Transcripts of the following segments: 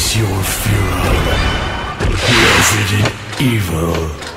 Face your Fuhrer. Resident Evil.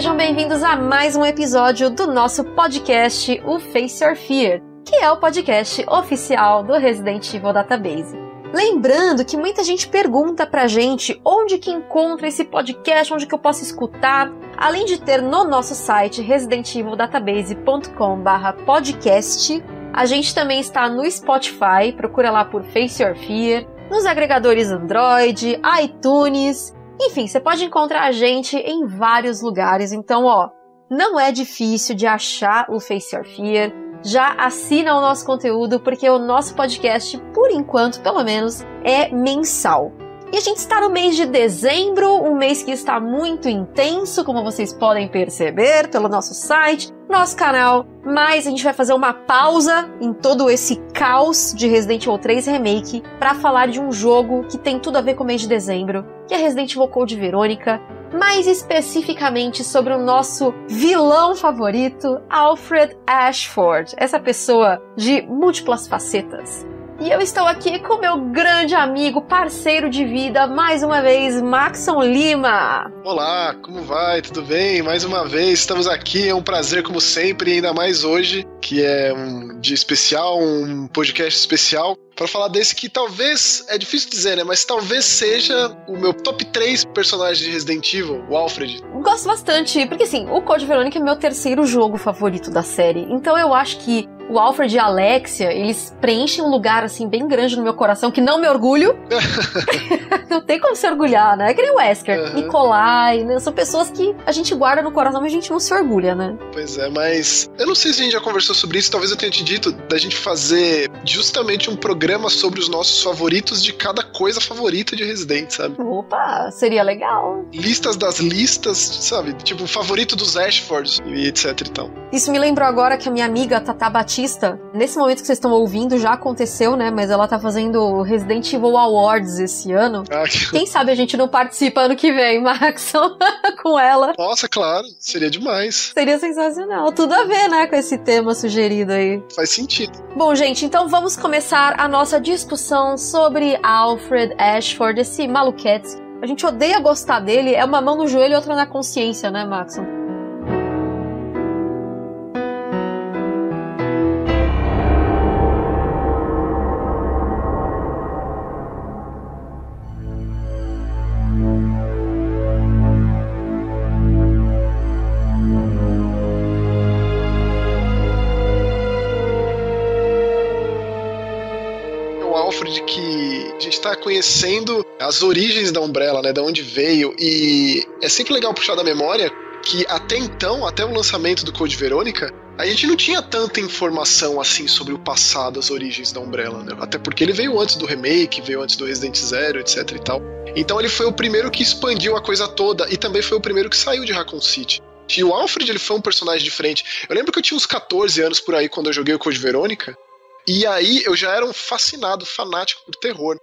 Sejam bem-vindos a mais um episódio do nosso podcast, o Face Your Fear, que é o podcast oficial do Resident Evil Database. Lembrando que muita gente pergunta pra gente onde que encontra esse podcast, onde que eu posso escutar. Além de ter no nosso site residentevildatabase.com/podcast, a gente também está no Spotify, procura lá por Face Your Fear, nos agregadores Android, iTunes, enfim, você pode encontrar a gente em vários lugares. Então, ó, não é difícil de achar o Face Your Fear. Já assina o nosso conteúdo, porque o nosso podcast, por enquanto, pelo menos, é mensal. E a gente está no mês de dezembro, um mês que está muito intenso, como vocês podem perceber pelo nosso site, nosso canal. Mas a gente vai fazer uma pausa em todo esse caos de Resident Evil 3 Remake para falar de um jogo que tem tudo a ver com o mês de dezembro, que é Resident Evil Code Verônica. Mais especificamente sobre o nosso vilão favorito, Alfred Ashford, essa pessoa de múltiplas facetas. E eu estou aqui com meu grande amigo, parceiro de vida, mais uma vez, Maxon Lima. Olá, como vai? Tudo bem? Mais uma vez estamos aqui, é um prazer como sempre, ainda mais hoje, que é um dia especial, um podcast especial, para falar desse que talvez, é difícil dizer, né, mas talvez seja o meu top 3 personagens de Resident Evil, o Alfred. Gosto bastante, porque assim, o Code Verônica é meu terceiro jogo favorito da série, então eu acho que o Alfred e a Alexia, eles preenchem um lugar assim bem grande no meu coração, que não me orgulho. não tem como se orgulhar, né? É que nem o Wesker, Uhum. Nikolai, né? São pessoas que a gente guarda no coração, mas a gente não se orgulha, né? Pois é, mas eu não sei se a gente já conversou sobre isso, talvez eu tenha te dito da gente fazer justamente um programa sobre os nossos favoritos de cada coisa favorita de Resident, sabe? Opa, seria legal. Listas das listas, sabe? Tipo, favorito dos Ashfords e etc e tal. Isso me lembrou agora que a minha amiga Tata Batista, nesse momento que vocês estão ouvindo, já aconteceu, né? Mas ela tá fazendo o Resident Evil Awards esse ano. Ah, que- Quem sabe a gente não participa ano que vem, Maxon, com ela. Nossa, claro, seria demais. Seria sensacional. Tudo a ver, né, com esse tema sugerido aí. Faz sentido. Bom, gente, então vamos começar a nossa discussão sobre Alfred Ashford, esse maluquete. A gente odeia gostar dele, é uma mão no joelho e outra na consciência, né, Maxon? Tá conhecendo as origens da Umbrella, né? Da onde veio. E é sempre legal puxar da memória que até então, até o lançamento do Code Verônica, a gente não tinha tanta informação assim sobre o passado, as origens da Umbrella, né? Até porque ele veio antes do remake, veio antes do Resident Zero, etc e tal. Então ele foi o primeiro que expandiu a coisa toda e também foi o primeiro que saiu de Raccoon City. E o Alfred ele foi um personagem diferente. Eu lembro que eu tinha uns 14 anos por aí quando eu joguei o Code Verônica. E aí eu já era um fascinado, fanático por terror.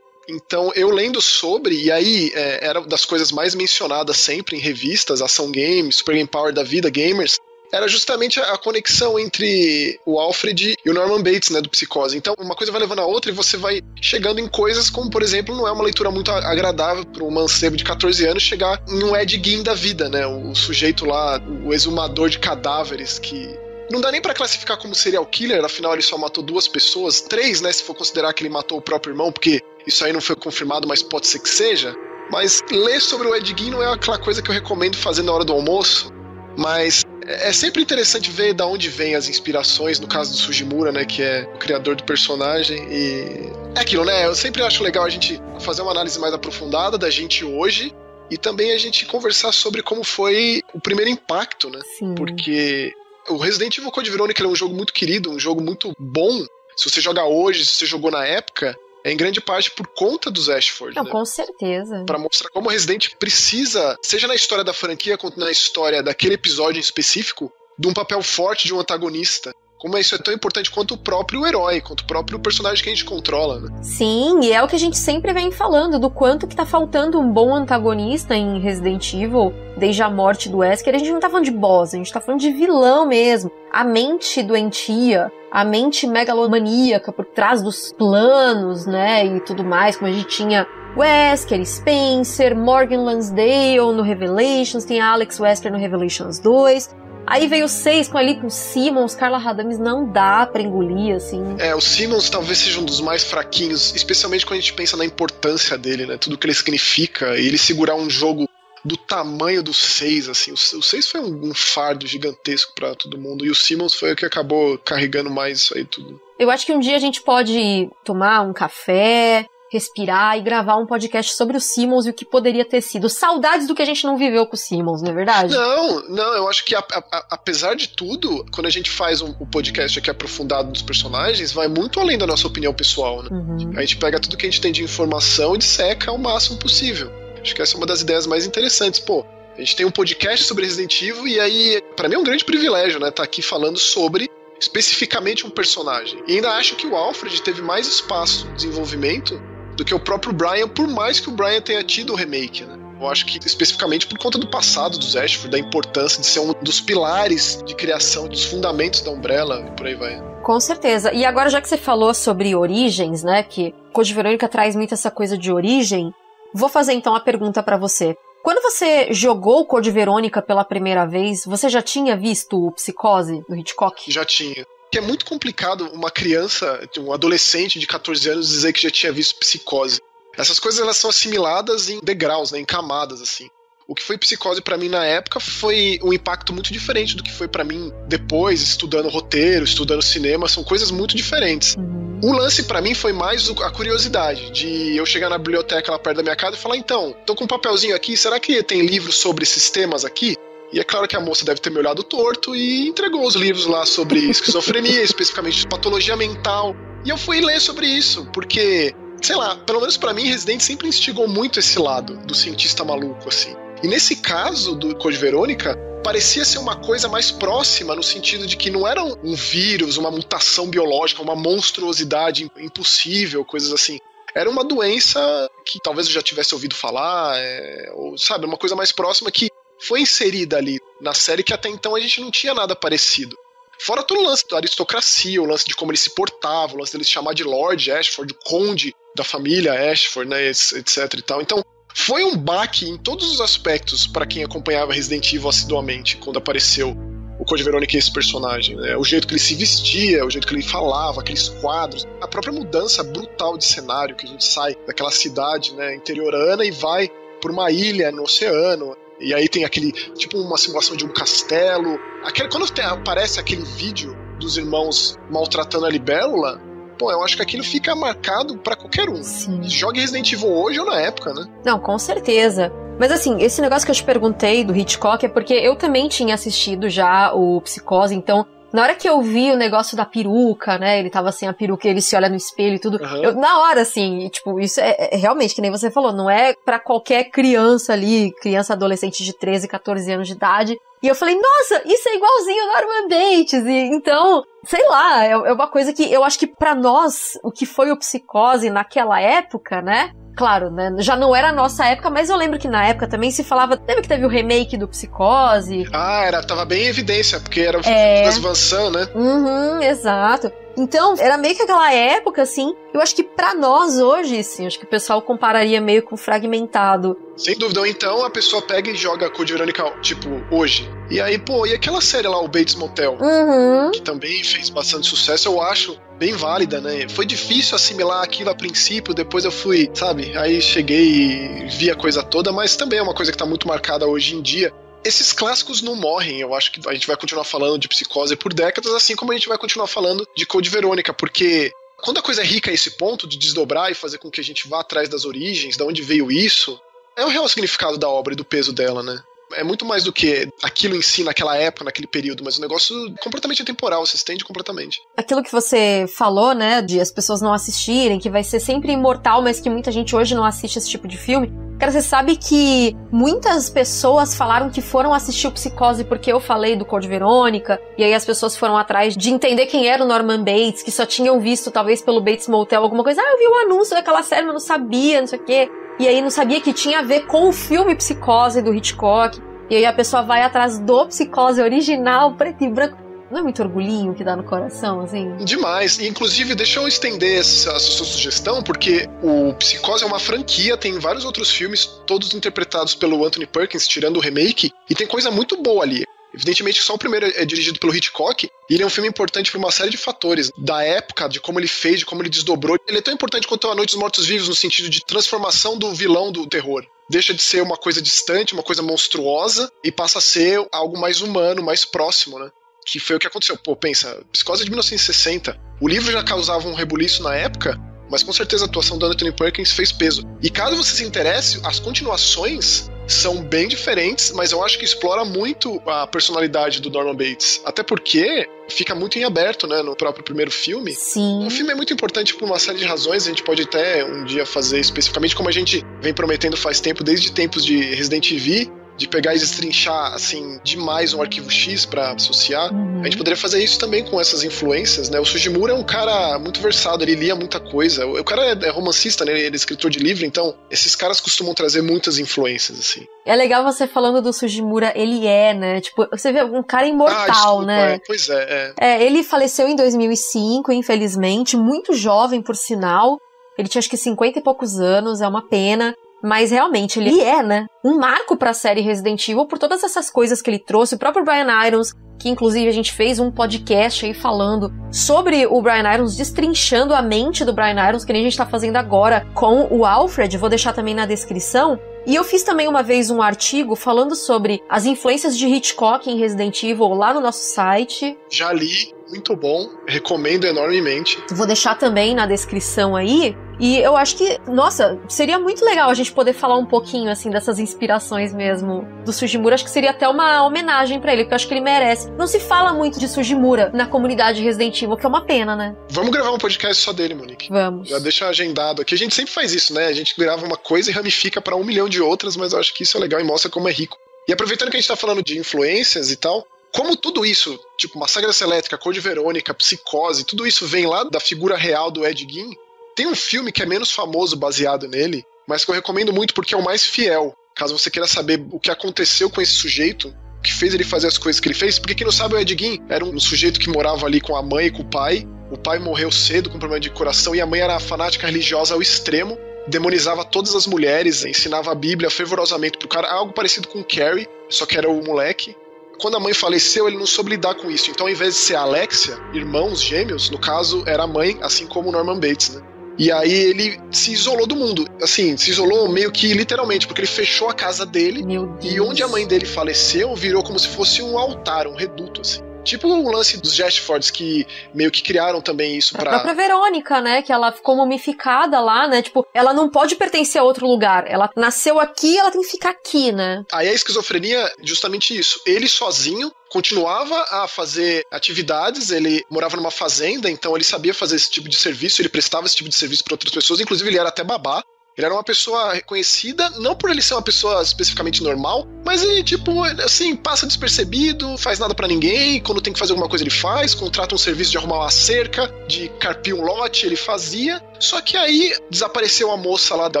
Então eu lendo sobre, e aí é, era das coisas mais mencionadas sempre em revistas, Ação Games, Super Game Power da vida, Gamers, era justamente a conexão entre o Alfred e o Norman Bates, né, do Psicose. Então uma coisa vai levando a outra e você vai chegando em coisas como, por exemplo, não é uma leitura muito agradável para um mancebo de 14 anos chegar em um Ed Gein da vida, né, o sujeito lá, o exumador de cadáveres que não dá nem pra classificar como serial killer, afinal ele só matou duas pessoas, três, né, se for considerar que ele matou o próprio irmão, porque isso aí não foi confirmado, mas pode ser que seja. Mas ler sobre o Ed Gein não é aquela coisa que eu recomendo fazer na hora do almoço, mas É, sempre interessante ver da onde vem as inspirações, no caso do Sujimura, né, que é o criador do personagem. E é aquilo, né? Eu sempre acho legal a gente fazer uma análise mais aprofundada da gente hoje e também a gente conversar sobre como foi o primeiro impacto, né? Sim. Porque o Resident Evil Code Veronica é um jogo muito querido, um jogo muito bom. Se você jogar hoje, se você jogou na época, em grande parte por conta dos Ashford. Não, né? com certeza. Pra mostrar como o Resident precisa, seja na história da franquia quanto na história daquele episódio em específico, de um papel forte de um antagonista. Como isso é tão importante quanto o próprio herói, quanto o próprio personagem que a gente controla, né? Sim, e é o que a gente sempre vem falando, do quanto que tá faltando um bom antagonista em Resident Evil, desde a morte do Wesker. A gente não tá falando de boss, a gente tá falando de vilão mesmo. A mente doentia, a mente megalomaníaca por trás dos planos, né, e tudo mais, como a gente tinha Wesker, Spencer, Morgan Lansdale no Revelations, tem Alex Wesker no Revelations 2. Aí veio o 6 com ali com Simmons, Carla Radames, não dá pra engolir, assim. É, o Simmons talvez seja um dos mais fraquinhos, especialmente quando a gente pensa na importância dele, né? Tudo que ele significa, e ele segurar um jogo do tamanho do 6, assim. O 6 foi um, um fardo gigantesco para todo mundo, e o Simmons foi o que acabou carregando mais isso aí tudo. Eu acho que um dia a gente pode tomar um café, respirar e gravar um podcast sobre o Simmons e o que poderia ter sido. Saudades do que a gente não viveu com o Simmons, não é verdade? Não, não, eu acho que a, a, apesar de tudo, quando a gente faz um, um, podcast aqui aprofundado dos personagens, vai muito além da nossa opinião pessoal, né? Uhum. A gente pega tudo que a gente tem de informação e disseca ao máximo possível. Acho que essa é uma das ideias mais interessantes. Pô, a gente tem um podcast sobre Resident Evil e aí, para mim é um grande privilégio, né? Tá aqui falando sobre especificamente um personagem. E ainda acho que o Alfred teve mais espaço de desenvolvimento do que o próprio Brian, por mais que o Brian tenha tido o remake, né? Eu acho que especificamente por conta do passado dos Ashford, da importância de ser um dos pilares de criação, dos fundamentos da Umbrella e por aí vai. Com certeza. E agora, já que você falou sobre origens, né? Que Code Verônica traz muito essa coisa de origem, vou fazer então a pergunta para você. Quando você jogou Code Verônica pela primeira vez, você já tinha visto o Psicose do Hitchcock? Já tinha que é muito complicado uma criança, um adolescente de 14 anos dizer que já tinha visto psicose. Essas coisas elas são assimiladas em degraus, né, em camadas assim. O que foi psicose para mim na época foi um impacto muito diferente do que foi para mim depois, estudando roteiro, estudando cinema, são coisas muito diferentes. Uhum. O lance para mim foi mais a curiosidade de eu chegar na biblioteca lá perto da minha casa e falar: então, tô com um papelzinho aqui, será que tem livros sobre esses temas aqui? E é claro que a moça deve ter me olhado torto e entregou os livros lá sobre esquizofrenia, especificamente patologia mental. E eu fui ler sobre isso, porque, sei lá, pelo menos para mim, Resident sempre instigou muito esse lado do cientista maluco, assim. E nesse caso do Code Verônica, parecia ser uma coisa mais próxima, no sentido de que não era um vírus, uma mutação biológica, uma monstruosidade impossível, coisas assim. Era uma doença que talvez eu já tivesse ouvido falar, é, ou sabe, uma coisa mais próxima que foi inserida ali na série que até então a gente não tinha nada parecido. Fora todo o lance da aristocracia, o lance de como ele se portava, o lance dele se chamar de Lord Ashford, conde da família Ashford, né, etc e tal. Então, foi um baque em todos os aspectos para quem acompanhava Resident Evil assiduamente quando apareceu o Code Verônica esse personagem, né? O jeito que ele se vestia, o jeito que ele falava, aqueles quadros, a própria mudança brutal de cenário que a gente sai daquela cidade, né, interiorana e vai por uma ilha no oceano. E aí tem aquele, tipo uma simulação de um castelo. Aquele, quando tem, aparece aquele vídeo dos irmãos maltratando a libélula, pô, eu acho que aquilo fica marcado para qualquer um. Sim. Jogue Resident Evil hoje ou na época, né? Não, com certeza. Mas assim, esse negócio que eu te perguntei do Hitchcock é porque eu também tinha assistido já o Psicose, então na hora que eu vi o negócio da peruca, né? Ele tava sem a peruca e ele se olha no espelho e tudo. Uhum. Eu, na hora, assim, tipo, isso é, é, realmente, que nem você falou, não é para qualquer criança ali, criança adolescente de 13, 14 anos de idade. E eu falei, nossa, isso é igualzinho Norman Bates. E, então, sei lá, é, é uma coisa que eu acho que para nós, o que foi o Psicose naquela época, né? Claro, né? Já não era a nossa época, mas eu lembro que na época também se falava. Lembra que teve o remake do Psicose? Ah, era, tava bem em evidência, porque era o É. das Van né? Uhum, exato. Então, era meio que aquela época, assim. Eu acho que pra nós hoje, sim, acho que o pessoal compararia meio com fragmentado. Sem dúvida. Ou então a pessoa pega e joga Code Verônica, tipo, hoje. E aí, pô, e aquela série lá, o Bates Motel? Uhum. que também fez bastante sucesso, eu acho bem válida, né? Foi difícil assimilar aquilo a princípio, depois eu fui, sabe? Aí cheguei e vi a coisa toda, mas também é uma coisa que tá muito marcada hoje em dia. esses clássicos não morrem. Eu acho que a gente vai continuar falando de psicose por décadas, assim como a gente vai continuar falando de Code Verônica, porque quando a coisa é rica a esse ponto de desdobrar e fazer com que a gente vá atrás das origens, de onde veio isso, é o real significado da obra e do peso dela, né? É muito mais do que aquilo em si naquela época, naquele período, mas o negócio completamente atemporal, se estende completamente. Aquilo que você falou, né, de as pessoas não assistirem, que vai ser sempre imortal, mas que muita gente hoje não assiste esse tipo de filme. Cara, você sabe que muitas pessoas falaram que foram assistir o Psicose porque eu falei do Code Verônica, e aí as pessoas foram atrás de entender quem era o Norman Bates, que só tinham visto, talvez pelo Bates Motel, alguma coisa. Ah, eu vi o anúncio daquela série, mas não sabia, não sei o quê. E aí não sabia que tinha a ver com o filme Psicose do Hitchcock. E aí a pessoa vai atrás do Psicose original, preto e branco. Não é muito orgulhinho que dá no coração, assim? Demais. E, inclusive, deixa eu estender essa, sua sugestão, porque o Psicose é uma franquia, tem vários outros filmes, todos interpretados pelo Anthony Perkins, tirando o remake, e tem coisa muito boa ali. Evidentemente, só o primeiro é dirigido pelo Hitchcock, e ele é um filme importante por uma série de fatores. Da época, de como ele fez, de como ele desdobrou. Ele é tão importante quanto A Noite dos Mortos Vivos, no sentido de transformação do vilão do terror. Deixa de ser uma coisa distante, uma coisa monstruosa, e passa a ser algo mais humano, mais próximo, né? que foi o que aconteceu. Pô, pensa, Psicose de 1960. O livro já causava um rebuliço na época, mas com certeza a atuação do Anthony Perkins fez peso. E caso você se interesse, as continuações são bem diferentes, mas eu acho que explora muito a personalidade do Norman Bates. Até porque fica muito em aberto, né, no próprio primeiro filme. Sim. O filme é muito importante por uma série de razões, a gente pode até um dia fazer especificamente como a gente vem prometendo faz tempo, desde tempos de Resident Evil, de pegar e destrinchar, assim, demais um arquivo X para associar. Uhum. A gente poderia fazer isso também com essas influências, né? O Sugimura é um cara muito versado, ele lia muita coisa. O cara é, é romancista, né? Ele é escritor de livro, então esses caras costumam trazer muitas influências, assim. É legal você falando do Sugimura, ele é, né? Tipo, você vê um cara imortal, ah, né? É, pois é, é. É, ele faleceu em 2005, infelizmente, muito jovem, por sinal. Ele tinha acho que 50 e poucos anos, é uma pena. Mas realmente ele é, né? Um marco para a série Resident Evil por todas essas coisas que ele trouxe. O próprio Brian Irons, que inclusive a gente fez um podcast aí falando sobre o Brian Irons, destrinchando a mente do Brian Irons, que nem a gente tá fazendo agora com o Alfred. Vou deixar também na descrição. E eu fiz também uma vez um artigo falando sobre as influências de Hitchcock em Resident Evil lá no nosso site. Já li, muito bom, recomendo enormemente. Vou deixar também na descrição aí. E eu acho que, nossa, seria muito legal a gente poder falar um pouquinho, assim, dessas inspirações mesmo do Sujimura. Acho que seria até uma homenagem para ele, porque eu acho que ele merece. Não se fala muito de Sujimura na comunidade Resident Evil, que é uma pena, né? Vamos gravar um podcast só dele, Monique. Vamos. Já deixa agendado aqui. A gente sempre faz isso, né? A gente grava uma coisa e ramifica para um milhão de outras, mas eu acho que isso é legal e mostra como é rico. E aproveitando que a gente tá falando de influências e tal, como tudo isso, tipo Massacre Elétrica, Code Verônica, Psicose, tudo isso vem lá da figura real do Ed Gein, tem um filme que é menos famoso baseado nele, mas que eu recomendo muito porque é o mais fiel. Caso você queira saber o que aconteceu com esse sujeito, o que fez ele fazer as coisas que ele fez, porque quem não sabe o Ed Gein era um sujeito que morava ali com a mãe e com o pai. O pai morreu cedo com problema de coração e a mãe era fanática religiosa ao extremo, demonizava todas as mulheres, ensinava a Bíblia fervorosamente pro cara, algo parecido com Carrie, só que era o moleque. Quando a mãe faleceu, ele não soube lidar com isso. Então, ao invés de ser a Alexia, irmãos gêmeos, no caso, era a mãe, assim como o Norman Bates, né? E aí ele se isolou do mundo. Assim, se isolou meio que literalmente, porque ele fechou a casa dele. E onde a mãe dele faleceu, virou como se fosse um altar, um reduto, assim. Tipo o lance dos Gestfords que meio que criaram também isso pra. A própria Verônica, né? Que ela ficou mumificada lá, né? Tipo, ela não pode pertencer a outro lugar. Ela nasceu aqui, ela tem que ficar aqui, né? Aí a esquizofrenia, justamente isso. Ele sozinho continuava a fazer atividades, ele morava numa fazenda, então ele sabia fazer esse tipo de serviço, ele prestava esse tipo de serviço para outras pessoas, inclusive ele era até babá. Ele era uma pessoa reconhecida, não por ele ser uma pessoa especificamente normal, mas ele, tipo, assim, passa despercebido, faz nada para ninguém, quando tem que fazer alguma coisa ele faz, contrata um serviço de arrumar uma cerca, de carpir um lote, ele fazia. Só que aí desapareceu a moça lá da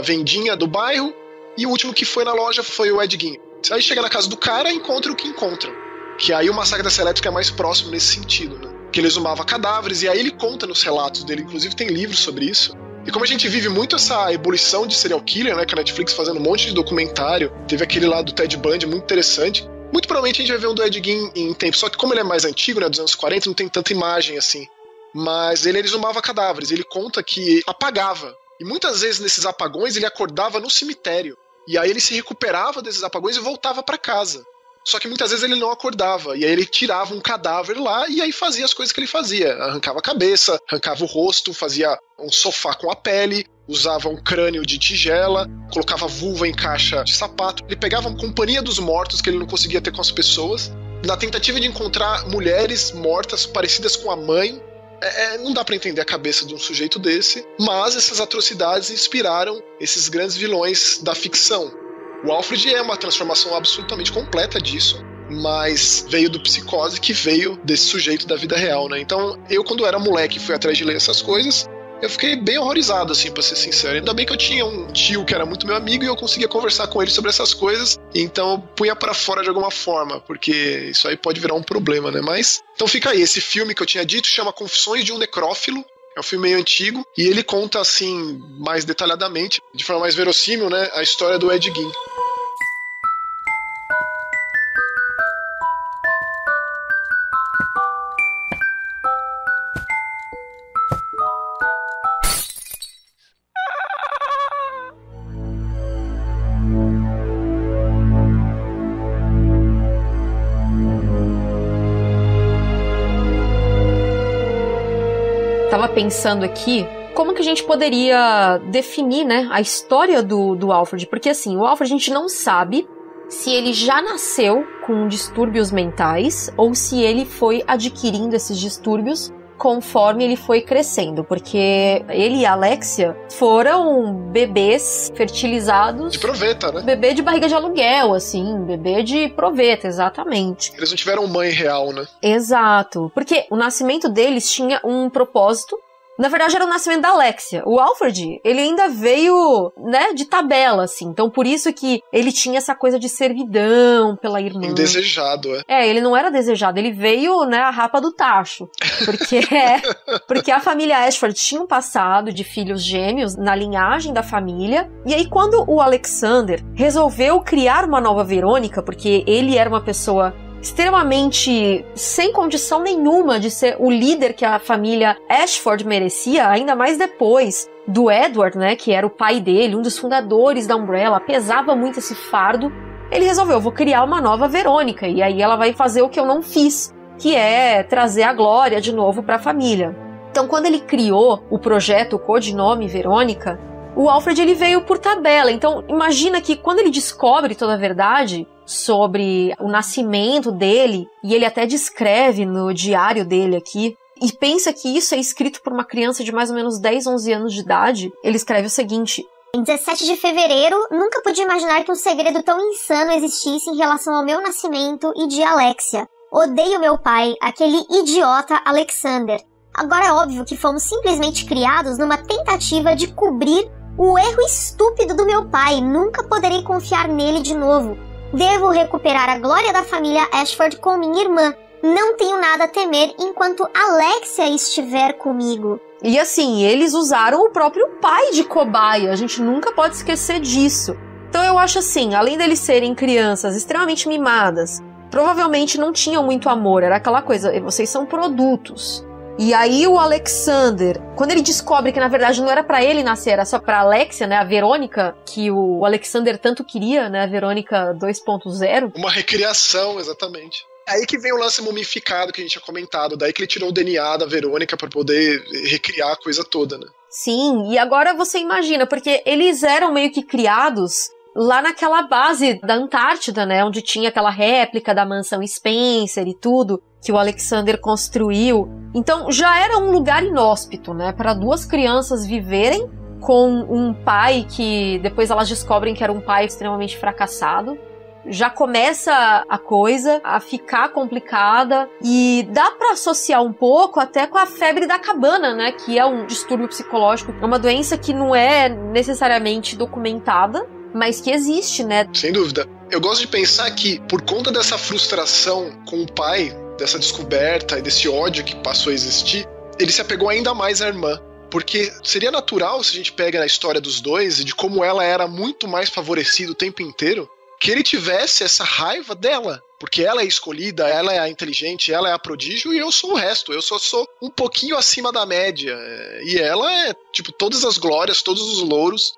vendinha do bairro, e o último que foi na loja foi o Edguinho. Aí chega na casa do cara e encontra o que encontra. Que aí o massacre da Elétrica é mais próximo nesse sentido, né? Que ele exumava cadáveres, e aí ele conta nos relatos dele, inclusive tem livros sobre isso e como a gente vive muito essa ebulição de serial killer, né? Com a Netflix fazendo um monte de documentário, teve aquele lá do Ted Bundy muito interessante. Muito provavelmente a gente vai ver um do Ed Gein em tempo. Só que como ele é mais antigo, né? Dos anos 40, não tem tanta imagem assim. Mas ele exumava cadáveres. Ele conta que apagava. E muitas vezes nesses apagões ele acordava no cemitério. E aí ele se recuperava desses apagões e voltava para casa. Só que muitas vezes ele não acordava. E aí ele tirava um cadáver lá e aí fazia as coisas que ele fazia. Arrancava a cabeça, arrancava o rosto, fazia um sofá com a pele, usava um crânio de tigela, colocava vulva em caixa de sapato. Ele pegava a companhia dos mortos que ele não conseguia ter com as pessoas. Na tentativa de encontrar mulheres mortas parecidas com a mãe, é, é, não dá para entender a cabeça de um sujeito desse, mas essas atrocidades inspiraram esses grandes vilões da ficção. O Alfred é uma transformação absolutamente completa disso, mas veio do psicose que veio desse sujeito da vida real, né? Então, eu quando era moleque fui atrás de ler essas coisas, eu fiquei bem horrorizado, assim, pra ser sincero. Ainda bem que eu tinha um tio que era muito meu amigo e eu conseguia conversar com ele sobre essas coisas, então eu punha para fora de alguma forma, porque isso aí pode virar um problema, né? Mas. Então fica aí, esse filme que eu tinha dito chama Confissões de um Necrófilo. É um filme meio antigo e ele conta, assim, mais detalhadamente, de forma mais verossímil, né, a história do Ed Gein. Tava pensando aqui como que a gente poderia definir, né, a história do, do Alfred, porque assim, o Alfred a gente não sabe se ele já nasceu com distúrbios mentais ou se ele foi adquirindo esses distúrbios conforme ele foi crescendo, porque ele e a Alexia foram bebês fertilizados. De proveta, né? Bebê de barriga de aluguel, assim, bebê de proveta, exatamente. Eles não tiveram mãe real, né? Exato, porque o nascimento deles tinha um propósito na verdade, era o nascimento da Alexia. O Alfred, ele ainda veio, né, de tabela, assim. Então, por isso que ele tinha essa coisa de servidão pela irmã. Indesejado, é. É, ele não era desejado. Ele veio, né, a rapa do tacho. Porque, porque a família Ashford tinha um passado de filhos gêmeos na linhagem da família. E aí, quando o Alexander resolveu criar uma nova Verônica, porque ele era uma pessoa extremamente sem condição nenhuma de ser o líder que a família Ashford merecia, ainda mais depois do Edward, né, que era o pai dele, um dos fundadores da Umbrella, pesava muito esse fardo. Ele resolveu, vou criar uma nova Verônica e aí ela vai fazer o que eu não fiz, que é trazer a glória de novo para a família. Então, quando ele criou o projeto, o codinome Verônica, o Alfred ele veio por tabela. Então, imagina que quando ele descobre toda a verdade, sobre o nascimento dele, e ele até descreve no diário dele aqui, e pensa que isso é escrito por uma criança de mais ou menos 10, 11 anos de idade, ele escreve o seguinte: Em 17 de fevereiro, nunca podia imaginar que um segredo tão insano existisse em relação ao meu nascimento e de Alexia. Odeio meu pai, aquele idiota Alexander. Agora é óbvio que fomos simplesmente criados numa tentativa de cobrir o erro estúpido do meu pai. Nunca poderei confiar nele de novo. Devo recuperar a glória da família Ashford com minha irmã. Não tenho nada a temer enquanto Alexia estiver comigo. E assim, eles usaram o próprio pai de cobaia, a gente nunca pode esquecer disso. Então eu acho assim, além deles serem crianças extremamente mimadas, provavelmente não tinham muito amor, era aquela coisa, vocês são produtos. E aí o Alexander, quando ele descobre que na verdade não era para ele nascer, era só para Alexia, né, a Verônica, que o Alexander tanto queria, né, a Verônica 2.0. Uma recriação, exatamente. Aí que vem o lance mumificado que a gente tinha comentado, daí que ele tirou o DNA da Verônica para poder recriar a coisa toda, né? Sim, e agora você imagina, porque eles eram meio que criados lá naquela base da Antártida, né, onde tinha aquela réplica da mansão Spencer e tudo que o Alexander construiu. Então já era um lugar inóspito, né, para duas crianças viverem com um pai que depois elas descobrem que era um pai extremamente fracassado. Já começa a coisa a ficar complicada e dá para associar um pouco até com a febre da cabana, né, que é um distúrbio psicológico, é uma doença que não é necessariamente documentada, mas que existe, né? Sem dúvida. Eu gosto de pensar que, por conta dessa frustração com o pai, dessa descoberta e desse ódio que passou a existir, ele se apegou ainda mais à irmã. Porque seria natural, se a gente pega na história dos dois e de como ela era muito mais favorecida o tempo inteiro, que ele tivesse essa raiva dela. Porque ela é escolhida, ela é a inteligente, ela é a prodígio e eu sou o resto. Eu só sou um pouquinho acima da média. E ela é, tipo, todas as glórias, todos os louros.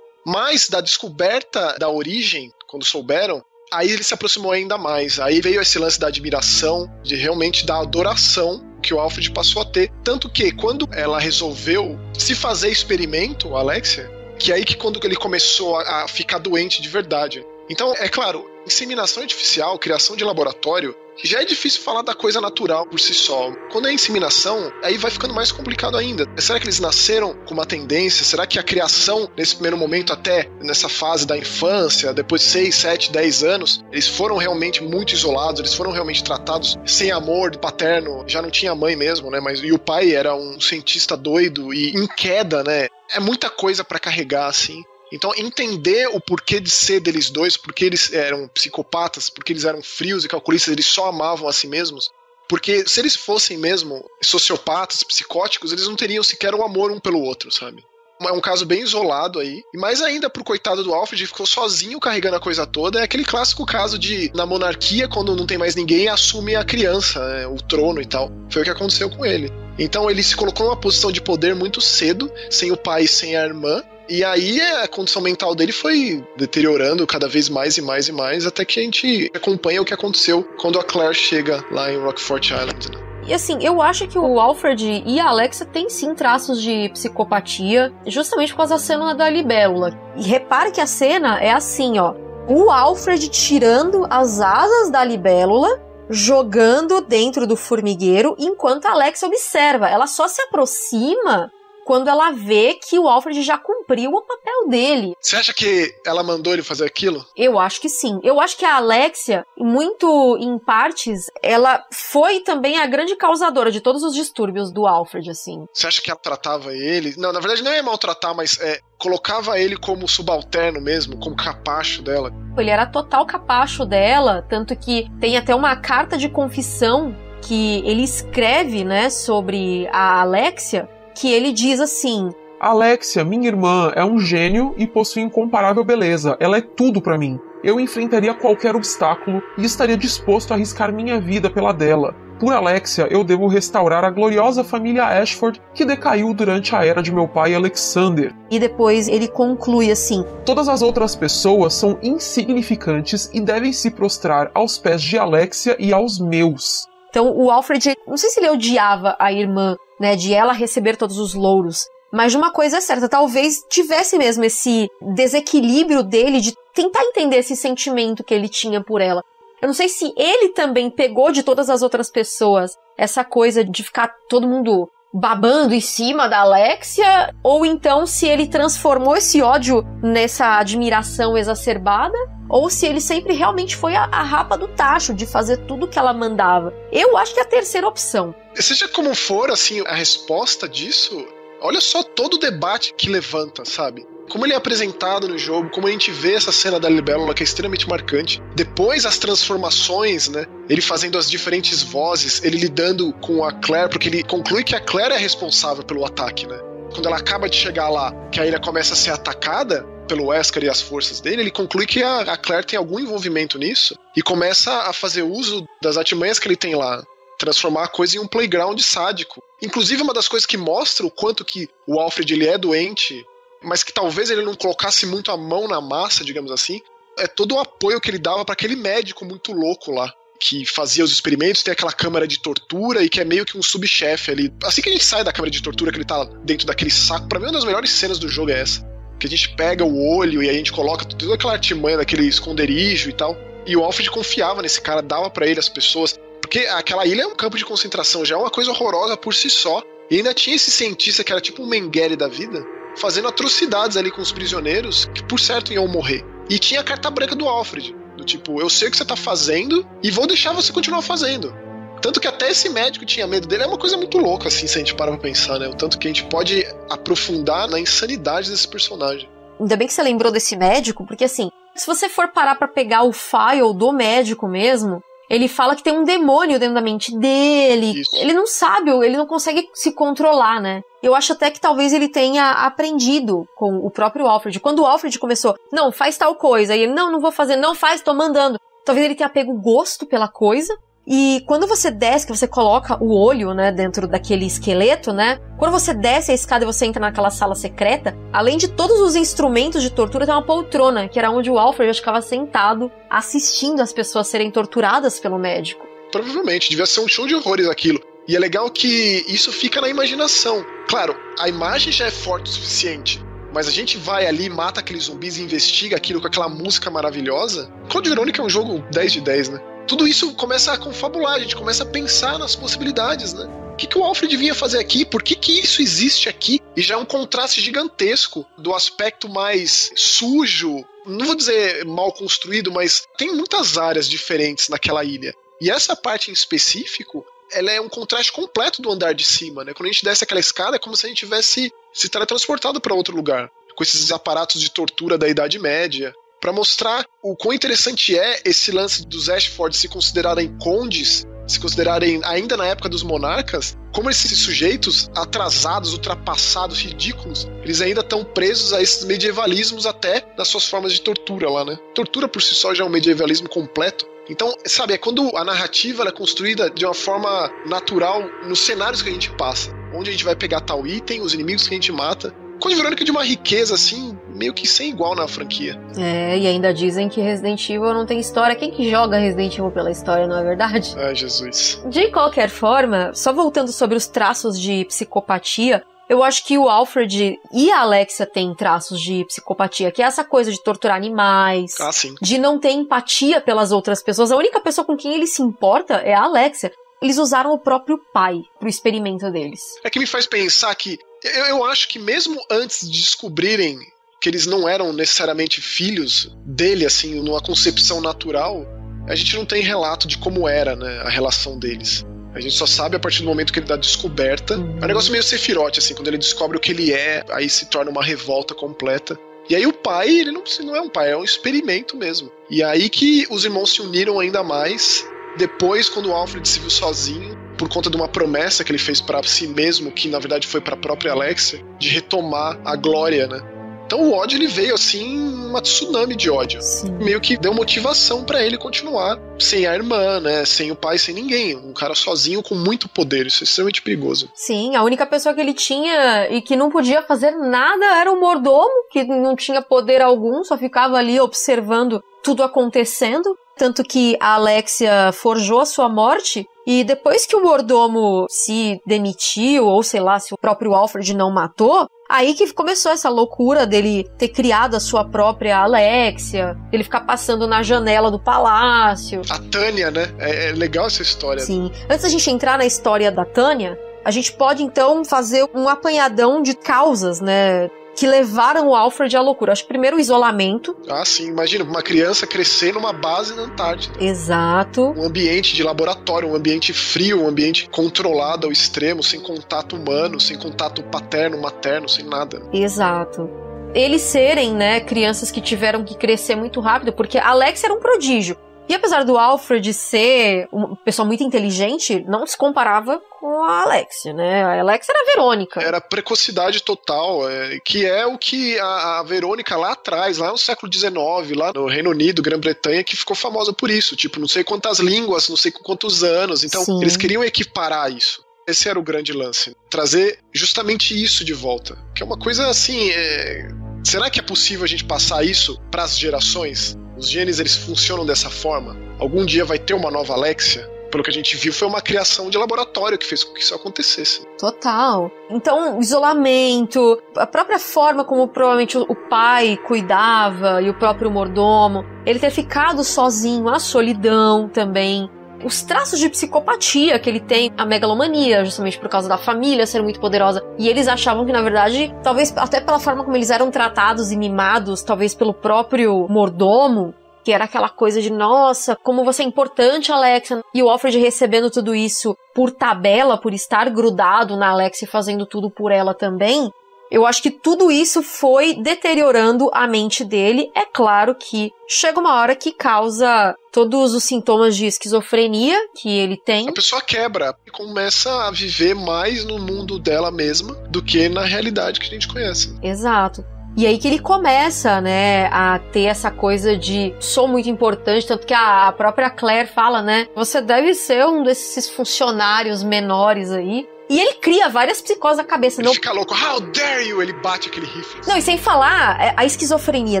Mas da descoberta da origem, quando souberam, aí ele se aproximou ainda mais. Aí veio esse lance da admiração, de realmente da adoração que o Alfred passou a ter. Tanto que quando ela resolveu se fazer experimento, Alexia, que é aí que quando ele começou a, a ficar doente de verdade. Então, é claro, inseminação artificial, criação de laboratório, já é difícil falar da coisa natural por si só. Quando é inseminação, aí vai ficando mais complicado ainda. Será que eles nasceram com uma tendência? Será que a criação, nesse primeiro momento, até nessa fase da infância, depois de 6, 7, 10 anos, eles foram realmente muito isolados, eles foram realmente tratados sem amor paterno, já não tinha mãe mesmo, né? Mas e o pai era um cientista doido e em queda, né? É muita coisa para carregar assim. Então, entender o porquê de ser deles dois, porque eles eram psicopatas, porque eles eram frios e calculistas, eles só amavam a si mesmos. Porque se eles fossem mesmo sociopatas, psicóticos, eles não teriam sequer o amor um pelo outro, sabe? É um caso bem isolado aí. E mais ainda pro coitado do Alfred, ficou sozinho carregando a coisa toda. É aquele clássico caso de, na monarquia, quando não tem mais ninguém, assume a criança, né, o trono e tal. Foi o que aconteceu com ele. Então ele se colocou numa posição de poder muito cedo, sem o pai e sem a irmã. E aí a condição mental dele foi deteriorando cada vez mais e mais e mais, até que a gente acompanha o que aconteceu quando a Claire chega lá em Rockfort Island. Né? E assim, eu acho que o Alfred e a Alexa têm sim traços de psicopatia, justamente por causa da cena da libélula. E repare que a cena é assim, ó. O Alfred tirando as asas da libélula, jogando dentro do formigueiro, enquanto a Alexa observa. Ela só se aproxima quando ela vê que o Alfred já cumpriu o papel dele. Você acha que ela mandou ele fazer aquilo? Eu acho que sim. Eu acho que a Alexia, muito em partes, ela foi também a grande causadora de todos os distúrbios do Alfred, assim. Você acha que ela tratava ele? Não, na verdade não é maltratar, mas é, colocava ele como subalterno mesmo, como capacho dela. Ele era total capacho dela, tanto que tem até uma carta de confissão que ele escreve, né, sobre a Alexia, que ele diz assim: Alexia, minha irmã, é um gênio e possui incomparável beleza. Ela é tudo para mim. Eu enfrentaria qualquer obstáculo e estaria disposto a arriscar minha vida pela dela. Por Alexia, eu devo restaurar a gloriosa família Ashford que decaiu durante a era de meu pai Alexander. E depois ele conclui assim: Todas as outras pessoas são insignificantes e devem se prostrar aos pés de Alexia e aos meus. Então o Alfred, não sei se ele odiava a irmã, né, de ela receber todos os louros, mas de uma coisa é certa, talvez tivesse mesmo esse desequilíbrio dele de tentar entender esse sentimento que ele tinha por ela. Eu não sei se ele também pegou de todas as outras pessoas essa coisa de ficar todo mundo babando em cima da Alexia, ou então se ele transformou esse ódio nessa admiração exacerbada, ou se ele sempre realmente foi a, a rapa do tacho de fazer tudo que ela mandava. Eu acho que é a terceira opção. Seja como for, assim, a resposta disso, olha só todo o debate que levanta, sabe? como ele é apresentado no jogo, como a gente vê essa cena da libélula que é extremamente marcante. Depois as transformações, né? Ele fazendo as diferentes vozes, ele lidando com a Claire, porque ele conclui que a Claire é responsável pelo ataque, né? Quando ela acaba de chegar lá, que a ilha começa a ser atacada pelo Wesker e as forças dele, ele conclui que a, Claire tem algum envolvimento nisso e começa a fazer uso das artimanhas que ele tem lá transformar a coisa em um playground sádico. Inclusive, uma das coisas que mostra o quanto que o Alfred ele é doente mas que talvez ele não colocasse muito a mão na massa, digamos assim, é todo o apoio que ele dava para aquele médico muito louco lá. Que fazia os experimentos, tem aquela câmara de tortura e que é meio que um subchefe ali. Assim que a gente sai da câmara de tortura, que ele tá dentro daquele saco, pra mim uma das melhores cenas do jogo é essa. Que a gente pega o olho e a gente coloca toda aquela artimanha daquele esconderijo e tal. E o Alfred confiava nesse cara, dava para ele as pessoas. Porque aquela ilha é um campo de concentração, já é uma coisa horrorosa por si só. E ainda tinha esse cientista que era tipo um Mengele da vida, fazendo atrocidades ali com os prisioneiros que, por certo, iam morrer. E tinha a carta branca do Alfred. Do tipo, eu sei o que você tá fazendo e vou deixar você continuar fazendo. Tanto que até esse médico tinha medo dele. É uma coisa muito louca, assim, se a gente parar pra pensar, né? O tanto que a gente pode aprofundar na insanidade desse personagem. Ainda bem que você lembrou desse médico, porque assim, se você for parar para pegar o file do médico mesmo, ele fala que tem um demônio dentro da mente dele. Isso. Ele não sabe, ele não consegue se controlar, né? Eu acho até que talvez ele tenha aprendido com o próprio Alfred. Quando o Alfred começou, não, faz tal coisa, e ele, não, não vou fazer, não faz, tô mandando. Talvez ele tenha pego gosto pela coisa E quando você desce, que você coloca o olho, né, dentro daquele esqueleto, né? Quando você desce a escada e você entra naquela sala secreta, além de todos os instrumentos de tortura, tem uma poltrona, que era onde o Alfred ficava sentado, assistindo as pessoas serem torturadas pelo médico. Provavelmente, devia ser um show de horrores aquilo. E é legal que isso fica na imaginação. Claro, a imagem já é forte o suficiente, mas a gente vai ali, mata aqueles zumbis e investiga aquilo com aquela música maravilhosa. Code Verônica é um jogo 10 de 10, né? Tudo isso começa a confabular, a gente começa a pensar nas possibilidades, né? O que, que o Alfred vinha fazer aqui? Por que, que isso existe aqui? E já é um contraste gigantesco do aspecto mais sujo, não vou dizer mal construído, mas tem muitas áreas diferentes naquela ilha. E essa parte em específico ela é um contraste completo do andar de cima, né? Quando a gente desce aquela escada, é como se a gente tivesse se teletransportado para outro lugar, com esses aparatos de tortura da Idade Média, para mostrar o quão interessante é esse lance dos Ashford se considerarem condes, se considerarem ainda na época dos monarcas, como esses sujeitos atrasados, ultrapassados, ridículos, eles ainda estão presos a esses medievalismos até nas suas formas de tortura lá, né? Tortura por si só já é um medievalismo completo. Então, sabe, é quando a narrativa é construída de uma forma natural nos cenários que a gente passa. Onde a gente vai pegar tal item, os inimigos que a gente mata. Code Verônica de uma riqueza, assim, meio que sem igual na franquia. É, e ainda dizem que Resident Evil não tem história. Quem que joga Resident Evil pela história, não é verdade? Ai, Jesus. De qualquer forma, só voltando sobre os traços de psicopatia, eu acho que o Alfred e a Alexia têm traços de psicopatia, que é essa coisa de torturar animais, Ah, sim. de não ter empatia pelas outras pessoas. A única pessoa com quem ele se importa é a Alexia. Eles usaram o próprio pai pro experimento deles. É que me faz pensar que eu, eu acho que mesmo antes de descobrirem que eles não eram necessariamente filhos dele, assim, numa concepção natural, a gente não tem relato de como era, né, a relação deles. A gente só sabe a partir do momento que ele dá descoberta. É um negócio meio Sephiroth, assim, quando ele descobre o que ele é, aí se torna uma revolta completa. E aí o pai, ele não, não é um pai, é um experimento mesmo. E aí que os irmãos se uniram ainda mais. Depois, quando o Alfred se viu sozinho, por conta de uma promessa que ele fez para si mesmo, que na verdade foi para a própria Alexia, de retomar a glória, né? Então o ódio ele veio assim, uma tsunami de ódio. Sim. Meio que deu motivação para ele continuar sem a irmã, né? Sem o pai, sem ninguém. Um cara sozinho com muito poder. Isso é extremamente perigoso. Sim, a única pessoa que ele tinha e que não podia fazer nada era o mordomo, que não tinha poder algum, só ficava ali observando tudo acontecendo. Tanto que a Alexia forjou a sua morte. E depois que o mordomo se demitiu, ou sei lá, se o próprio Alfred não matou, aí que começou essa loucura dele ter criado a sua própria Alexia, ele ficar passando na janela do palácio. A Tânia, né? É, é legal essa história. Sim. Antes da gente entrar na história da Tânia, a gente pode então fazer um apanhadão de causas, né? Que levaram o Alfred à loucura. Acho que primeiro o isolamento. Ah, sim. Imagina uma criança crescer numa base na Antártida. Exato. Um ambiente de laboratório, um ambiente frio, um ambiente controlado ao extremo, sem contato humano, sem contato paterno, materno, sem nada. Exato. Eles serem, né, crianças que tiveram que crescer muito rápido, porque Alex era um prodígio. E apesar do Alfred ser uma pessoa muito inteligente, não se comparava com a Alexia, né? A Alexia era a Verônica. Era precocidade total, é, que é o que a, a Verônica lá atrás, lá no século XIX, lá no Reino Unido, Grã-Bretanha, que ficou famosa por isso. Tipo, não sei quantas línguas, não sei quantos anos. Então, Sim. eles queriam equiparar isso. Esse era o grande lance. Trazer justamente isso de volta. Que é uma coisa assim. é, Será que é possível a gente passar isso para as gerações? Os genes eles funcionam dessa forma? Algum dia vai ter uma nova Alexia? Pelo que a gente viu, foi uma criação de laboratório que fez com que isso acontecesse. Total. Então, isolamento, a própria forma como provavelmente o pai cuidava e o próprio mordomo, ele ter ficado sozinho, a solidão também. Os traços de psicopatia que ele tem, a megalomania, justamente por causa da família ser muito poderosa. E eles achavam que, na verdade, talvez até pela forma como eles eram tratados e mimados, talvez pelo próprio mordomo, que era aquela coisa de, nossa, como você é importante, Alexa. E o Alfred recebendo tudo isso por tabela, por estar grudado na Alexa e fazendo tudo por ela também. Eu acho que tudo isso foi deteriorando a mente dele. É claro que chega uma hora que causa todos os sintomas de esquizofrenia que ele tem. A pessoa quebra e começa a viver mais no mundo dela mesma do que na realidade que a gente conhece. Exato. E aí que ele começa, né, a ter essa coisa de sou muito importante, tanto que a própria Claire fala, né, você deve ser um desses funcionários menores aí. E ele cria várias psicoses na cabeça. Ele não... fica louco, how dare you? Ele bate aquele rifle. Não, e sem falar, é, a esquizofrenia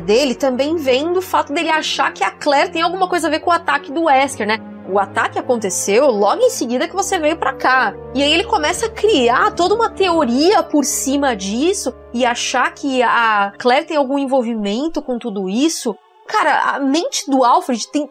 dele também vem do fato dele achar que a Claire tem alguma coisa a ver com o ataque do Wesker, né? O ataque aconteceu logo em seguida que você veio para cá. E aí ele começa a criar toda uma teoria por cima disso e achar que a Claire tem algum envolvimento com tudo isso. Cara, a mente do Alfred tem